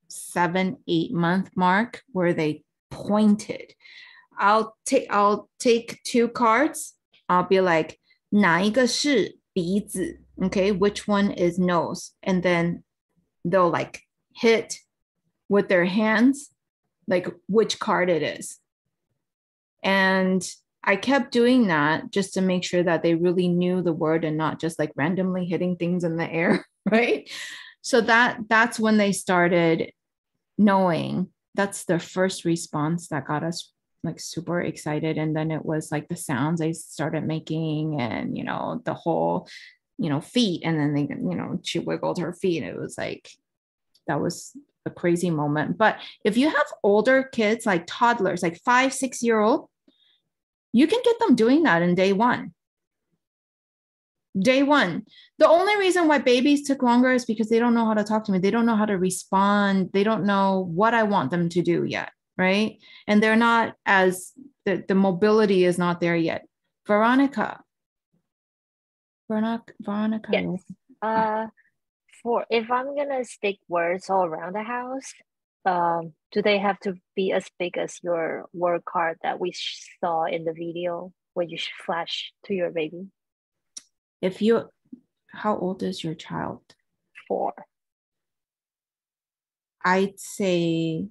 seven, eight month mark where they pointed. I'll take I'll take two cards. I'll be like, 哪一个是鼻子? Okay, which one is nose? And then they'll like hit with their hands like which card it is. And I kept doing that just to make sure that they really knew the word and not just like randomly hitting things in the air, right? So that that's when they started knowing. That's the first response that got us like super excited and then it was like the sounds I started making and you know the whole you know feet and then they you know she wiggled her feet it was like that was a crazy moment. But if you have older kids, like toddlers, like five, six year old, you can get them doing that in day one. Day one. The only reason why babies took longer is because they don't know how to talk to me. They don't know how to respond. They don't know what I want them to do yet. Right. And they're not as the, the mobility is not there yet. Veronica. Veronica. Veronica. Yes. Uh, for if I'm gonna stick words all around the house, um, do they have to be as big as your word card that we saw in the video when you flash to your baby? If you, how old is your child? Four. I'd say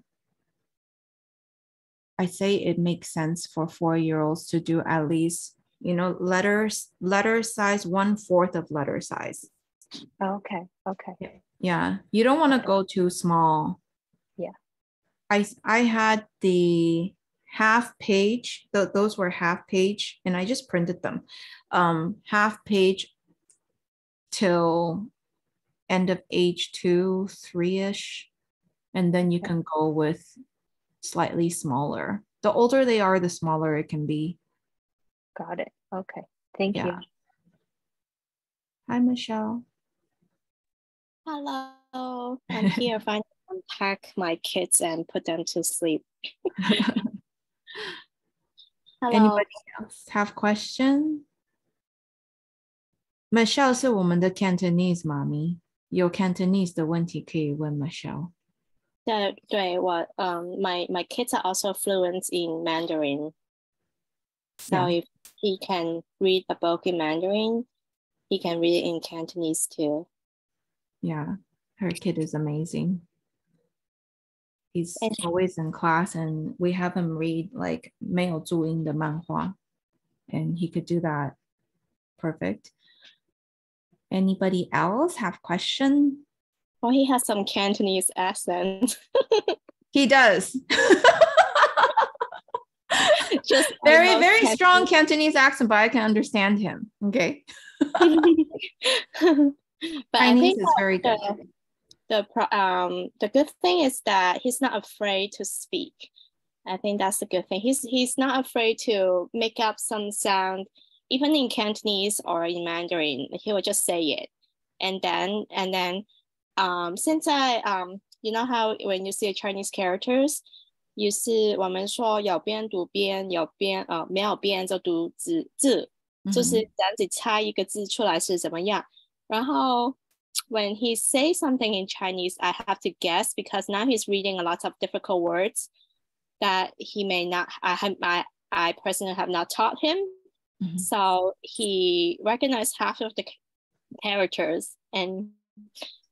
I say it makes sense for four year olds to do at least, you know, letters, letter size, one fourth of letter size. Okay. Okay. Yeah. You don't want to go too small. Yeah. I I had the half page, th- those were half page, and I just printed them. Um, half page till end of age two, three-ish. And then you can go with slightly smaller. The older they are, the smaller it can be. Got it. Okay. Thank Yeah. you. Hi, Michelle. Hello, I'm here finally to unpack my kids and put them to sleep. Hello. Anybody else have question? Michelle 是我们的 Cantonese 妈咪，有 Cantonese 的问题可以问 Michelle。 对对，我 um my my kids are also fluent in Mandarin. So Yeah. if he can read a book in Mandarin, he can read it in Cantonese too. Yeah, her kid is amazing. He's And- always in class, and we have him read like 没有注音的漫画, and he could do that perfect. Anybody else have question? Well, he has some Cantonese accent. He does. Just very, very strong Cantonese. Cantonese accent, but I can understand him. Okay. but I Chinese think is very good. the, the um the good thing is that he's not afraid to speak. I think that's a good thing. He's he's not afraid to make up some sound, even in Cantonese or in Mandarin. He will just say it, and then and then um 现在 um you know how when you see Chinese characters. 于是我们说有边读边，有边呃没有边就读字字，就是这样子猜一个字出来是怎么样。然后 when he says something in Chinese, I have to guess because now he's reading a lot of difficult words that he may not. I have I I personally have not taught him, Mhm. so he recognized half of the ca- characters, and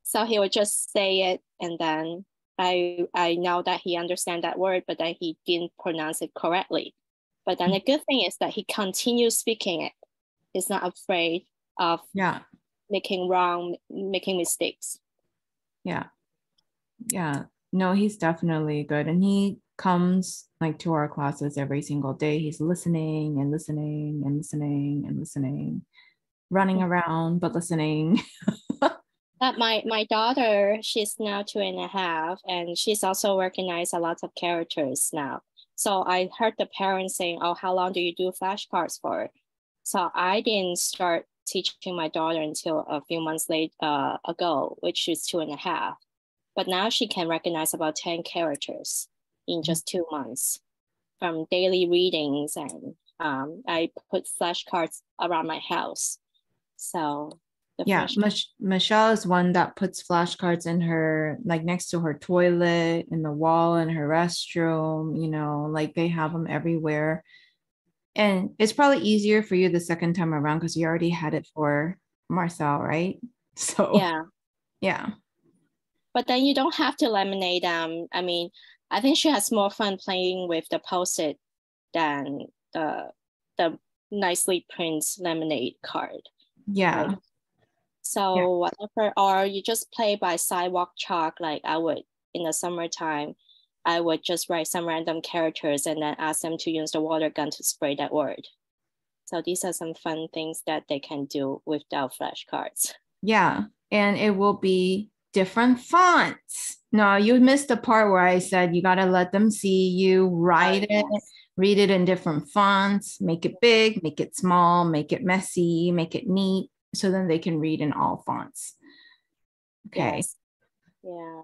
so he would just say it, and then I I know that he understand that word, but then he didn't pronounce it correctly. But then the mm-hmm. good thing is that he continues speaking it. He's not afraid of Yeah. making wrong, making mistakes. Yeah. Yeah. No, he's definitely good. And he comes like to our classes every single day. He's listening and listening and listening and listening, running mm. around, but listening. But my my daughter, she's now two and a half, and she's also recognized a lot of characters now. So I heard the parents saying, "Oh, how long do you do flashcards for?" So I didn't start teaching my daughter until a few months late uh, ago, which is two and a half. But now she can recognize about ten characters in just two months from daily readings, and um, I put flashcards around my house. So yeah. Mich- Michelle is one that puts flashcards in her, like next to her toilet, in the wall, in her restroom, you know, like they have them everywhere. And it's probably easier for you the second time around because you already had it for Marcel, right? So, yeah. yeah. but then you don't have to laminate them. Um, I mean, I think she has more fun playing with the post-it than the the nicely printed laminate card. Yeah. Right. So Yeah. whatever, or you just play by sidewalk chalk. Like I would in the summertime, I would just write some random characters and then ask them to use the water gun to spray that word. So these are some fun things that they can do without flashcards. Yeah. And it will be different fonts. No, you missed the part where I said you got to let them see you write oh, it, read it in different fonts, make it big, make it small, make it messy, make it neat. So then they can read in all fonts. Okay. Yes. Yeah.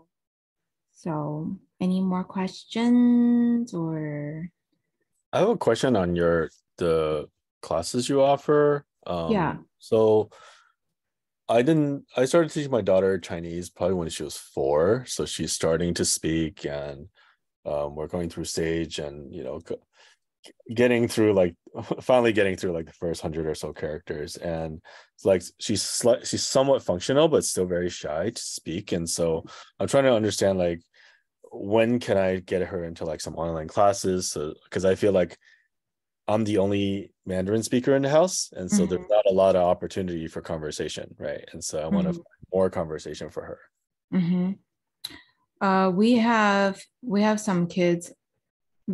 So any more questions or? I have a question on your the classes you offer. Um, Yeah. So I didn't. I started teaching my daughter Chinese probably when she was four, so she's starting to speak, and um, we're going through stage, and you know, go- getting through like finally getting through like the first hundred or so characters, and it's like she's sli- she's somewhat functional, but still very shy to speak, and so I'm trying to understand like when can I get her into like some online classes? So because I feel like I'm the only Mandarin speaker in the house, and so there's not a lot of opportunity for conversation, right? And so I want to Mhm. find more conversation for her. Mhm. Uh, we have we have some kids,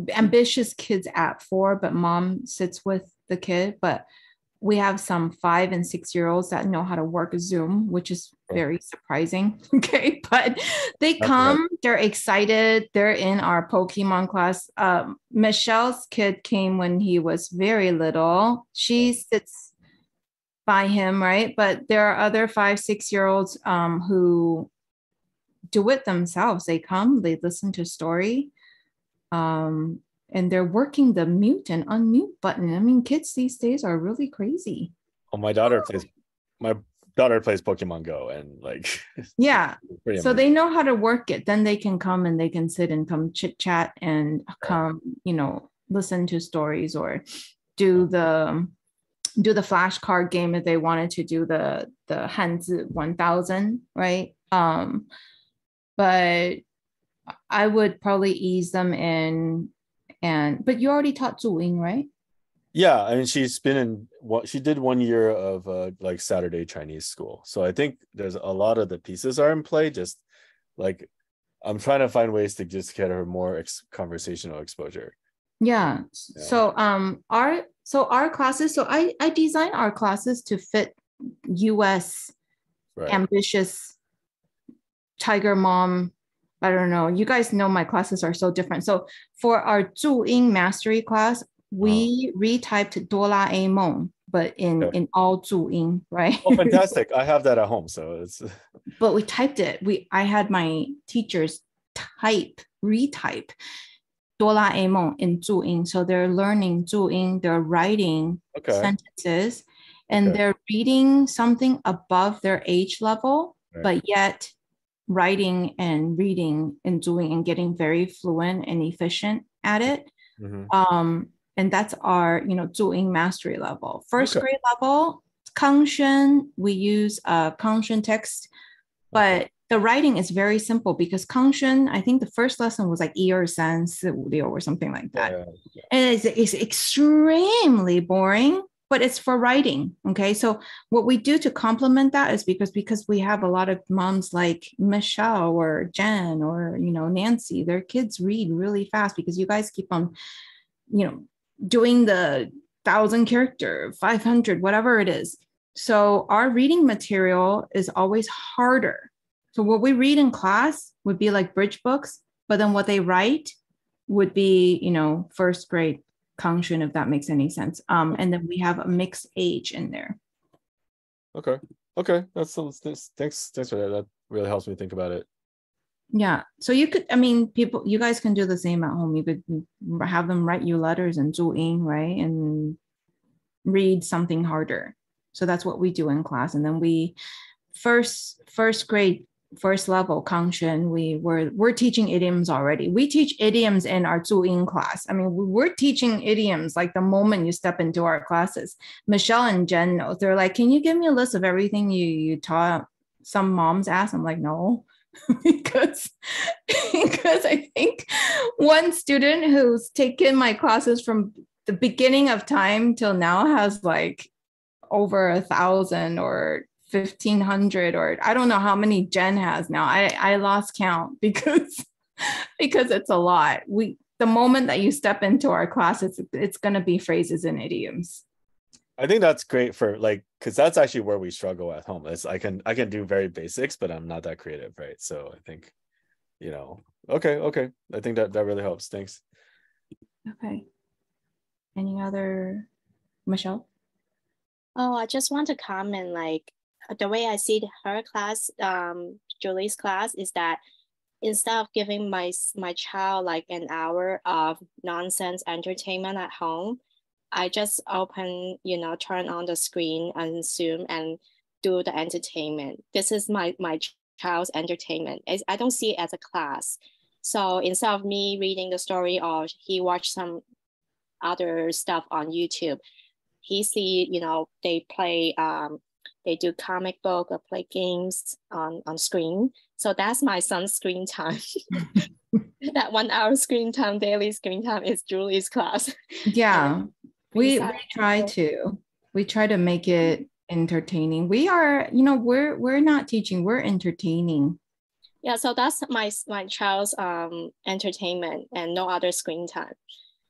ambitious kids at four, but mom sits with the kid. But we have some five and six year olds that know how to work a Zoom, which is very surprising. Okay, but they right. come, they're excited, they're in our Pokemon class. Um, Michelle's kid came when he was very little. She sits by him, right? But there are other five, six year olds um, who do it themselves. They come, they listen to story, um, and they're working the mute and unmute button. I mean, kids these days are really crazy. Oh, my daughter plays. My daughter plays Pokemon Go, and like, Yeah. So amazing. they know how to work it. Then they can come and they can sit and come chit chat and come, you know, listen to stories or do the do the flashcard game if they wanted to do the the Hanzi 1000, right? Um, but I would probably ease them in and but you already taught Zhuyin, right? Yeah, I mean, she's been in what she did one year of uh, like Saturday Chinese school. So I think there's a lot of the pieces are in play. Just like I'm trying to find ways to just get her more ex- conversational exposure. Yeah. Yeah. So um our so our classes, so I I design our classes to fit US Right. ambitious tiger mom. I don't know. You guys know my classes are so different. So for our Zhuyin mastery class, we retyped Dola A Mong, but in Okay. in all Zhuyin, right? oh, fantastic! I have that at home, so it's but we typed it. We I had my teachers type, retype Dola A Mong in Zhuyin. So they're learning Zhuyin, they're writing okay. sentences, and Okay. they're reading something above their age level, Right. but yet writing and reading and doing and getting very fluent and efficient at it. Mm-hmm. Um, and that's our, you know, Zhuyin mastery level. First okay. grade level, Kangshen, we use uh, Kangshen text, but the writing is very simple because Kangshen, I think the first lesson was like 一二三四五六 or something like that. Yeah, yeah. And it's, it's extremely boring but it's for writing. Okay. So what we do to complement that is because because we have a lot of moms like Michelle or Jen or you know Nancy, their kids read really fast because you guys keep on, you know, doing the thousand character, 500, whatever it is. So our reading material is always harder. So what we read in class would be like bridge books, but then what they write would be, you know, first grade Kangshun, if that makes any sense. Um, and then we have a mixed age in there. Okay. Okay. That's, that's thanks. Thanks for that. That really helps me think about it. Yeah. So you could, I mean, people, you guys can do the same at home. You could have them write you letters and 注音, right? And read something harder. So that's what we do in class. And then we first first grade first level Kangshun, we were we're teaching idioms already. We teach idioms in our Zhuyin class. I mean, we're teaching idioms like the moment you step into our classes. Michelle and Jen know. They're like, "Can you give me a list of everything you you taught?" Some moms ask. I'm like, "No." because because I think one student who's taken my classes from the beginning of time till now has like over a thousand or 1500 or I don't know how many Jen has now. I, I lost count because because it's a lot. We the moment that you step into our class, it's it's gonna be phrases and idioms. I think that's great for like because that's actually where we struggle at home. It's I can I can do very basics, but I'm not that creative, right? So I think, you know, okay, okay. I think that that really helps. Thanks. Okay. Any other Michelle? Oh, I just want to comment like the way I see her class, um, Julie's class, is that instead of giving my my child like an hour of nonsense entertainment at home, I just open, you know, turn on the screen and Zoom and do the entertainment. This is my my child's entertainment. I don't see it as a class. So instead of me reading the story or he watched some other stuff on YouTube, he see, you know, they play um, they do comic book or play games on, on screen. So that's my son's screen time. that one hour screen time, daily screen time is Julie's class. Yeah. we, we try to. We try to make it entertaining. We are, you know, we're we're not teaching, we're entertaining. Yeah, so that's my my child's um entertainment and no other screen time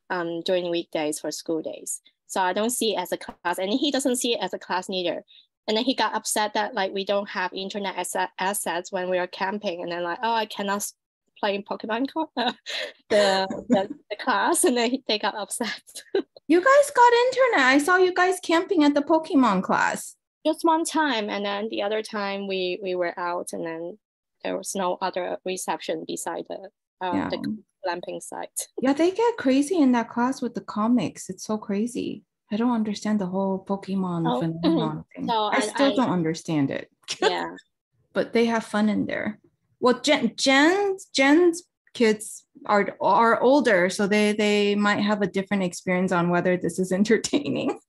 um during weekdays for school days. So I don't see it as a class, and he doesn't see it as a class neither and then he got upset that like we don't have internet asset, assets when we are camping. And then like oh i cannot play pokemon the, the, the class. And then they got upset. You guys got internet. I saw you guys camping at the pokemon class. Just one time. And then the other time we we were out and then there was no other reception beside the uh, yeah. the glamping site. Yeah they get crazy in that class with the comics. It's so crazy I don't understand the whole Pokemon oh, mm-hmm. phenomenon thing. No, I, I still I, don't understand it. Yeah. but they have fun in there. Well, Jen, Jen's Jen's kids are are older, so they they might have a different experience on whether this is entertaining.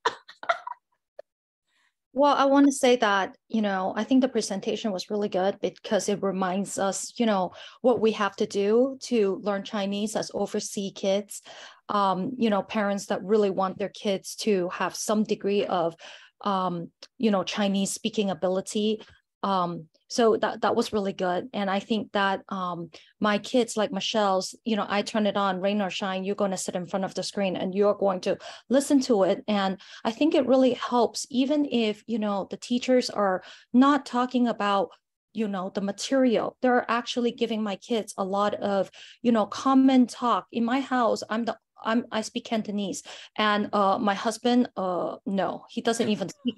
Well, I want to say that, you know, I think the presentation was really good because it reminds us, you know, what we have to do to learn Chinese as overseas kids um, you know, parents that really want their kids to have some degree of, um, you know, Chinese speaking ability. Um, so that that was really good, and I think that um, my kids, like Michelle's, you know, I turn it on, rain or shine, you're going to sit in front of the screen and you're going to listen to it, and I think it really helps, even if you know the teachers are not talking about you know the material. They're actually giving my kids a lot of you know common talk. In my house i'm the I'm I speak Cantonese, and uh, my husband, uh, no, he doesn't even speak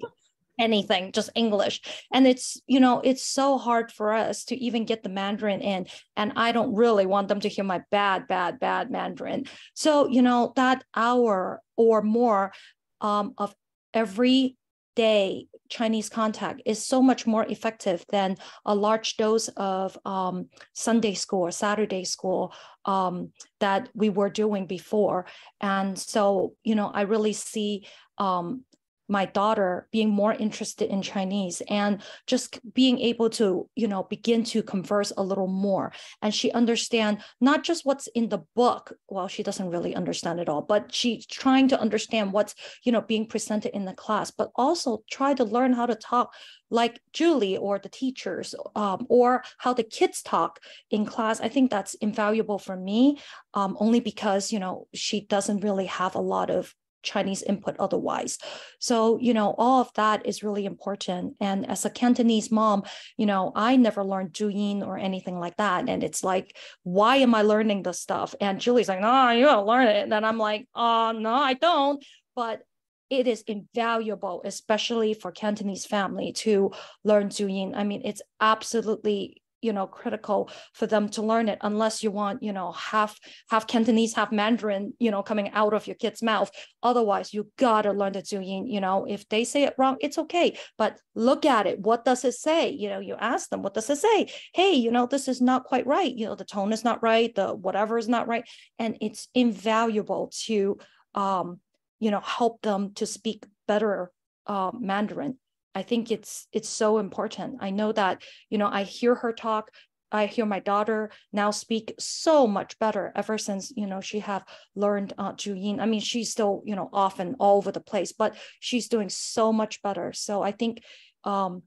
anything, just English. And it's you know it's so hard for us to even get the Mandarin in, and I don't really want them to hear my bad, bad, bad Mandarin. So you know that hour or more um, of every day Chinese contact is so much more effective than a large dose of um, Sunday school or Saturday school um, that we were doing before. And so, you know, I really see um, my daughter being more interested in Chinese and just being able to, you know, begin to converse a little more. And she understand not just what's in the book. Well, she doesn't really understand it all, but she's trying to understand what's, you know, being presented in the class, but also try to learn how to talk like Julie or the teachers um, or how the kids talk in class. I think that's invaluable for me um, only because, you know, she doesn't really have a lot of Chinese input otherwise. So, you know, all of that is really important. And as a Cantonese mom, you know, I never learned Zhuyin or anything like that. And it's like, why am I learning this stuff? And Julie's like, no, you gotta learn it. And then I'm like, oh, no, I don't. But it is invaluable, especially for Cantonese family to learn Zhuyin. I mean, it's absolutely you know critical for them to learn it unless you want you know half half cantonese half mandarin you know coming out of your kid's mouth. Otherwise you gotta learn the zhuyin you know. If they say it wrong it's okay. But look at it. What does it say? You know you ask them what does it say? Hey you know this is not quite right. You know the tone is not right. The whatever is not right. And it's invaluable to um you know help them to speak better uh, mandarin I think it's it's so important. I know that you know I hear her talk. I hear my daughter now speak so much better ever since you know she have learned uh, Zhuyin. I mean, she's still you know often all over the place, but she's doing so much better. So I think um,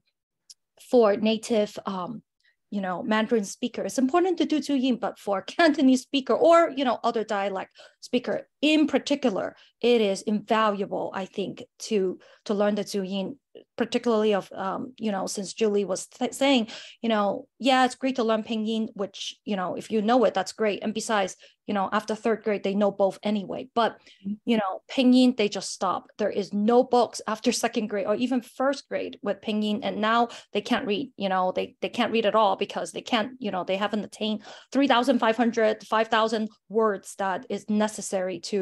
for native um, you know Mandarin speaker, it's important to do Zhuyin, but for Cantonese speaker or you know other dialect speaker in particular, it is invaluable. I think to to learn the Zhuyin particularly of um, you know since julie was th- saying you know yeah it's great to learn pinyin which you know if you know it that's great and besides you know after third grade they know both anyway but mm-hmm. you know pinyin they just stop there is no books after second grade or even first grade with pinyin and now they can't read you know they they can't read at all because they can't you know they haven't attained 3500 5000 words that is necessary to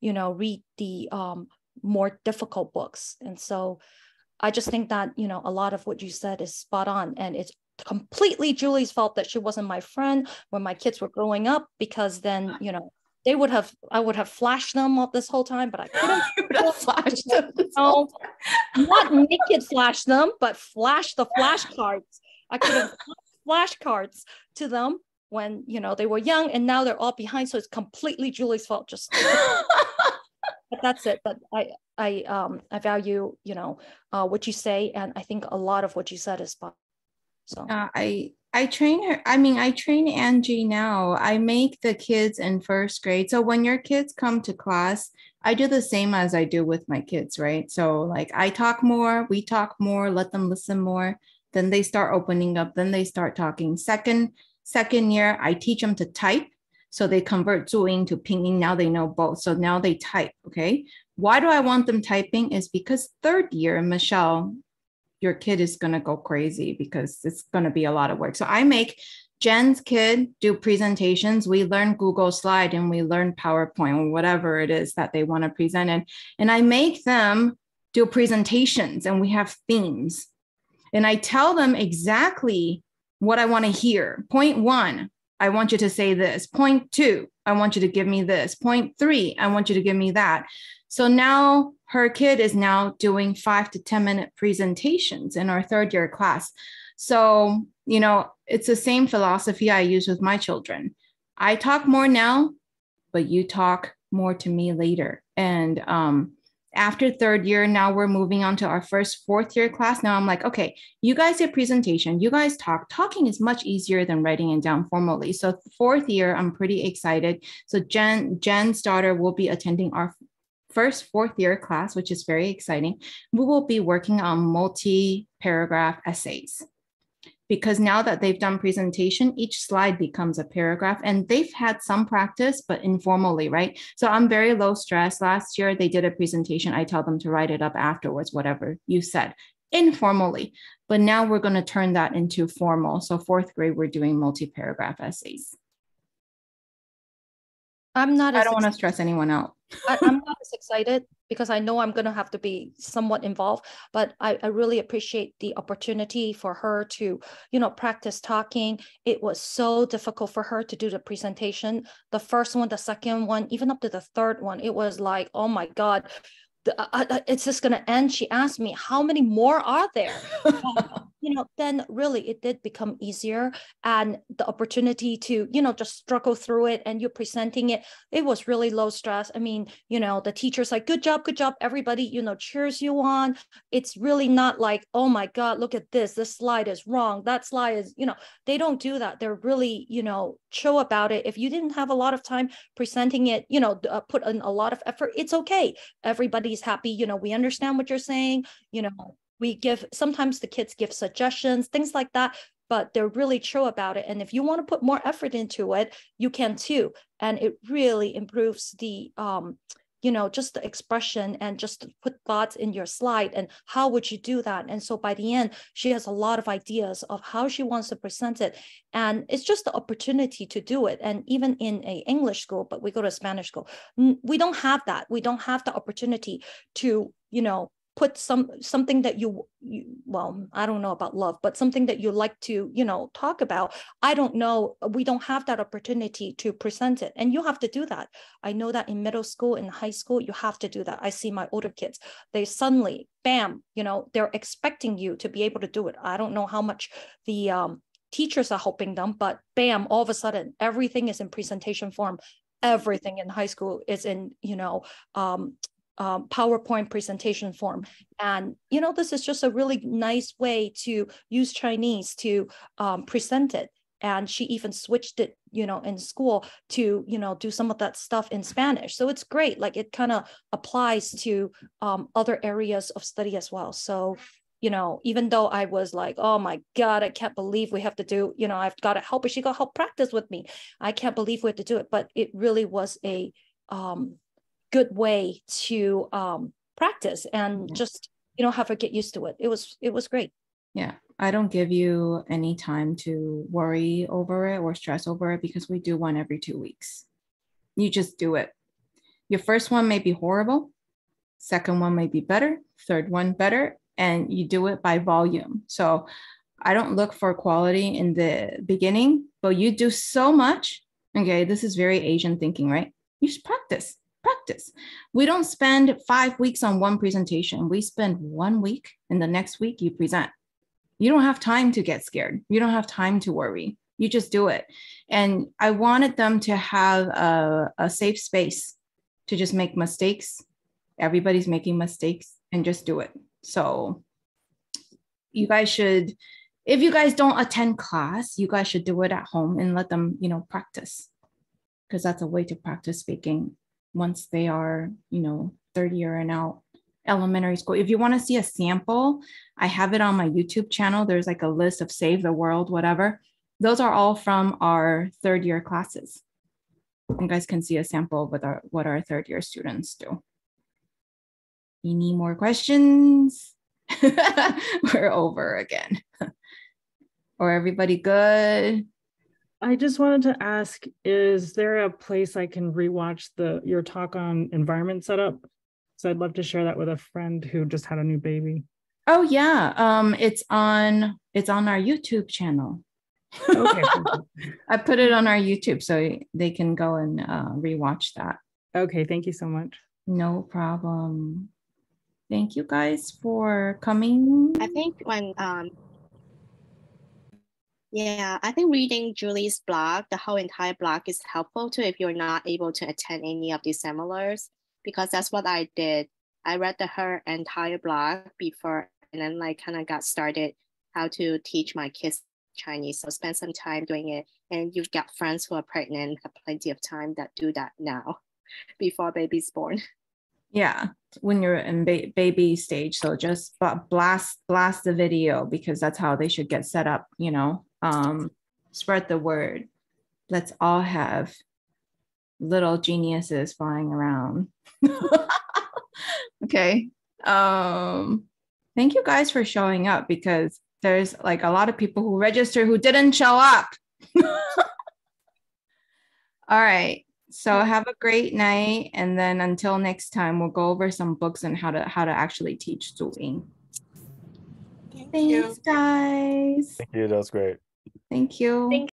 you know read the um more difficult books and so I just think that, you know, a lot of what you said is spot on. And it's completely Julie's fault that she wasn't my friend when my kids were growing up, because then, you know, they would have, I would have flashed them up this whole time, but I couldn't flash them. No, not naked flash them, but flash the flashcards. I could have flashcards to them when, you know, they were young and now they're all behind. So it's completely Julie's fault. Just but that's it. But I I um I value you know uh, what you say, and I think a lot of what you said is spot. So uh, I I train her. I mean, I train Angie now. I make the kids in first grade. So when your kids come to class, I do the same as I do with my kids, right? So like I talk more, we talk more, let them listen more. Then they start opening up. Then they start talking. Second second year, I teach them to type so they convert Zhuyin to Pinyin. Now they know both. So now they type. Okay. Why do I want them typing? Is because third year, Michelle, your kid is going to go crazy because it's going to be a lot of work. So I make Jen's kid do presentations. We learn Google Slide and we learn PowerPoint or whatever it is that they want to present in. And I make them do presentations and we have themes. And I tell them exactly what I want to hear. Point one, I want you to say this. Point two, I want you to give me this. Point three, I want you to give me that. So now her kid is now doing five to 10 minute presentations in our third year class. So, you know, it's the same philosophy I use with my children. I talk more now, but you talk more to me later. And um, after third year, now we're moving on to our first fourth year class. Now I'm like, okay, you guys get presentation, you guys talk. Talking is much easier than writing it down formally. So fourth year, I'm pretty excited. So Jen, Jen's daughter will be attending our first fourth year class, which is very exciting. We will be working on multi paragraph essays because now that they've done presentation, each slide becomes a paragraph and they've had some practice, but informally, right? So I'm very low stress. Last year they did a presentation. I tell them to write it up afterwards, whatever you said, informally. But now we're going to turn that into formal. So fourth grade, we're doing multi-paragraph essays. I'm not. I don't want to stress anyone out. I, am not as excited because I know I'm going to have to be somewhat involved, but I, I really appreciate the opportunity for her to, you know, practice talking. It was so difficult for her to do the presentation. The first one, the second one, even up to the third one, it was like, oh my God, it's just going to end. She asked me, how many more are there? Um, you know, then really it did become easier and the opportunity to, you know, just struggle through it and you're presenting it. It was really low stress. I mean, you know, the teacher's like, good job, good job. Everybody, you know, cheers you on. It's really not like, oh my God, look at this. This slide is wrong. That slide is, you know, they don't do that. They're really, you know, chill about it. If you didn't have a lot of time presenting it, you know, uh, put in a lot of effort, it's okay. Everybody's happy. You know, we understand what you're saying. You know, we give sometimes the kids give suggestions things like that but they're really chill about it and if you want to put more effort into it you can too and it really improves the um you know just the expression and just put thoughts in your slide and how would you do that? And so by the end she has a lot of ideas of how she wants to present it. And it's just the opportunity to do it. And even in a english school but we go to spanish school we don't have that. We don't have the opportunity to you know put some something that you, you, well i don't know about love but something that you like to you know talk about. I don't know we don't have that opportunity to present it and you have to do that. I know that in middle school and high school you have to do that. I see my older kids they suddenly bam you know they're expecting you to be able to do it. I don't know how much the um, teachers are helping them but bam all of a sudden everything is in presentation form. Everything in high school is in you know um, um, PowerPoint presentation form. And, you know, this is just a really nice way to use Chinese to um, present it. And she even switched it, you know, in school to, you know, do some of that stuff in Spanish. So it's great. Like it kind of applies to um, other areas of study as well. So, you know, even though I was like, oh my God, I can't believe we have to do, you know, I've got to help But She got help practice with me. I can't believe we have to do it. But it really was a um, good way to um, practice and just you know have her get used to it. It was it was great. Yeah. I don't give you any time to worry over it or stress over it because we do one every two weeks. You just do it. Your first one may be horrible. Second one may be better. Third one better. And you do it by volume. So i don't look for quality in the beginning but you do so much. Okay this is very asian thinking right? You just practice practice. We don't spend five weeks on one presentation. We spend one week and the next week you present. You don't have time to get scared. You don't have time to worry. You just do it. And I wanted them to have a, a safe space to just make mistakes. Everybody's making mistakes and just do it. So you guys should, if you guys don't attend class, you guys should do it at home and let them, you know, practice because that's a way to practice speaking once they are, you know, third year and out elementary school. If you want to see a sample, I have it on my YouTube channel. There's like a list of Save the World, whatever. Those are all from our third year classes. You guys can see a sample with our what our third year students do. Any more questions? We're over again. or everybody good? I just wanted to ask, is there a place I can rewatch the your talk on environment setup? So I'd love to share that with a friend who just had a new baby. Oh yeah. Um it's on it's on our YouTube channel. Okay. I put it on our YouTube so they can go and uh, rewatch that. Okay, thank you so much. No problem. Thank you guys for coming. I think when um yeah, I think reading Julie's blog, the whole entire blog is helpful too if you're not able to attend any of these seminars, because that's what I did. I read the her entire blog before and then like kind of got started how to teach my kids Chinese. So spend some time doing it. And you've got friends who are pregnant, have plenty of time that do that now before baby's born. Yeah, when you're in ba- baby stage. So just blast blast the video because that's how they should get set up, you know um, spread the word. Let's all have little geniuses flying around. okay. Um, thank you guys for showing up because there's like a lot of people who register who didn't show up. all right. So have a great night. And then until next time, we'll go over some books and how to how to actually teach Zhuyin. Thank Thanks, you. guys. Thank you. That was great. Thank you. Thank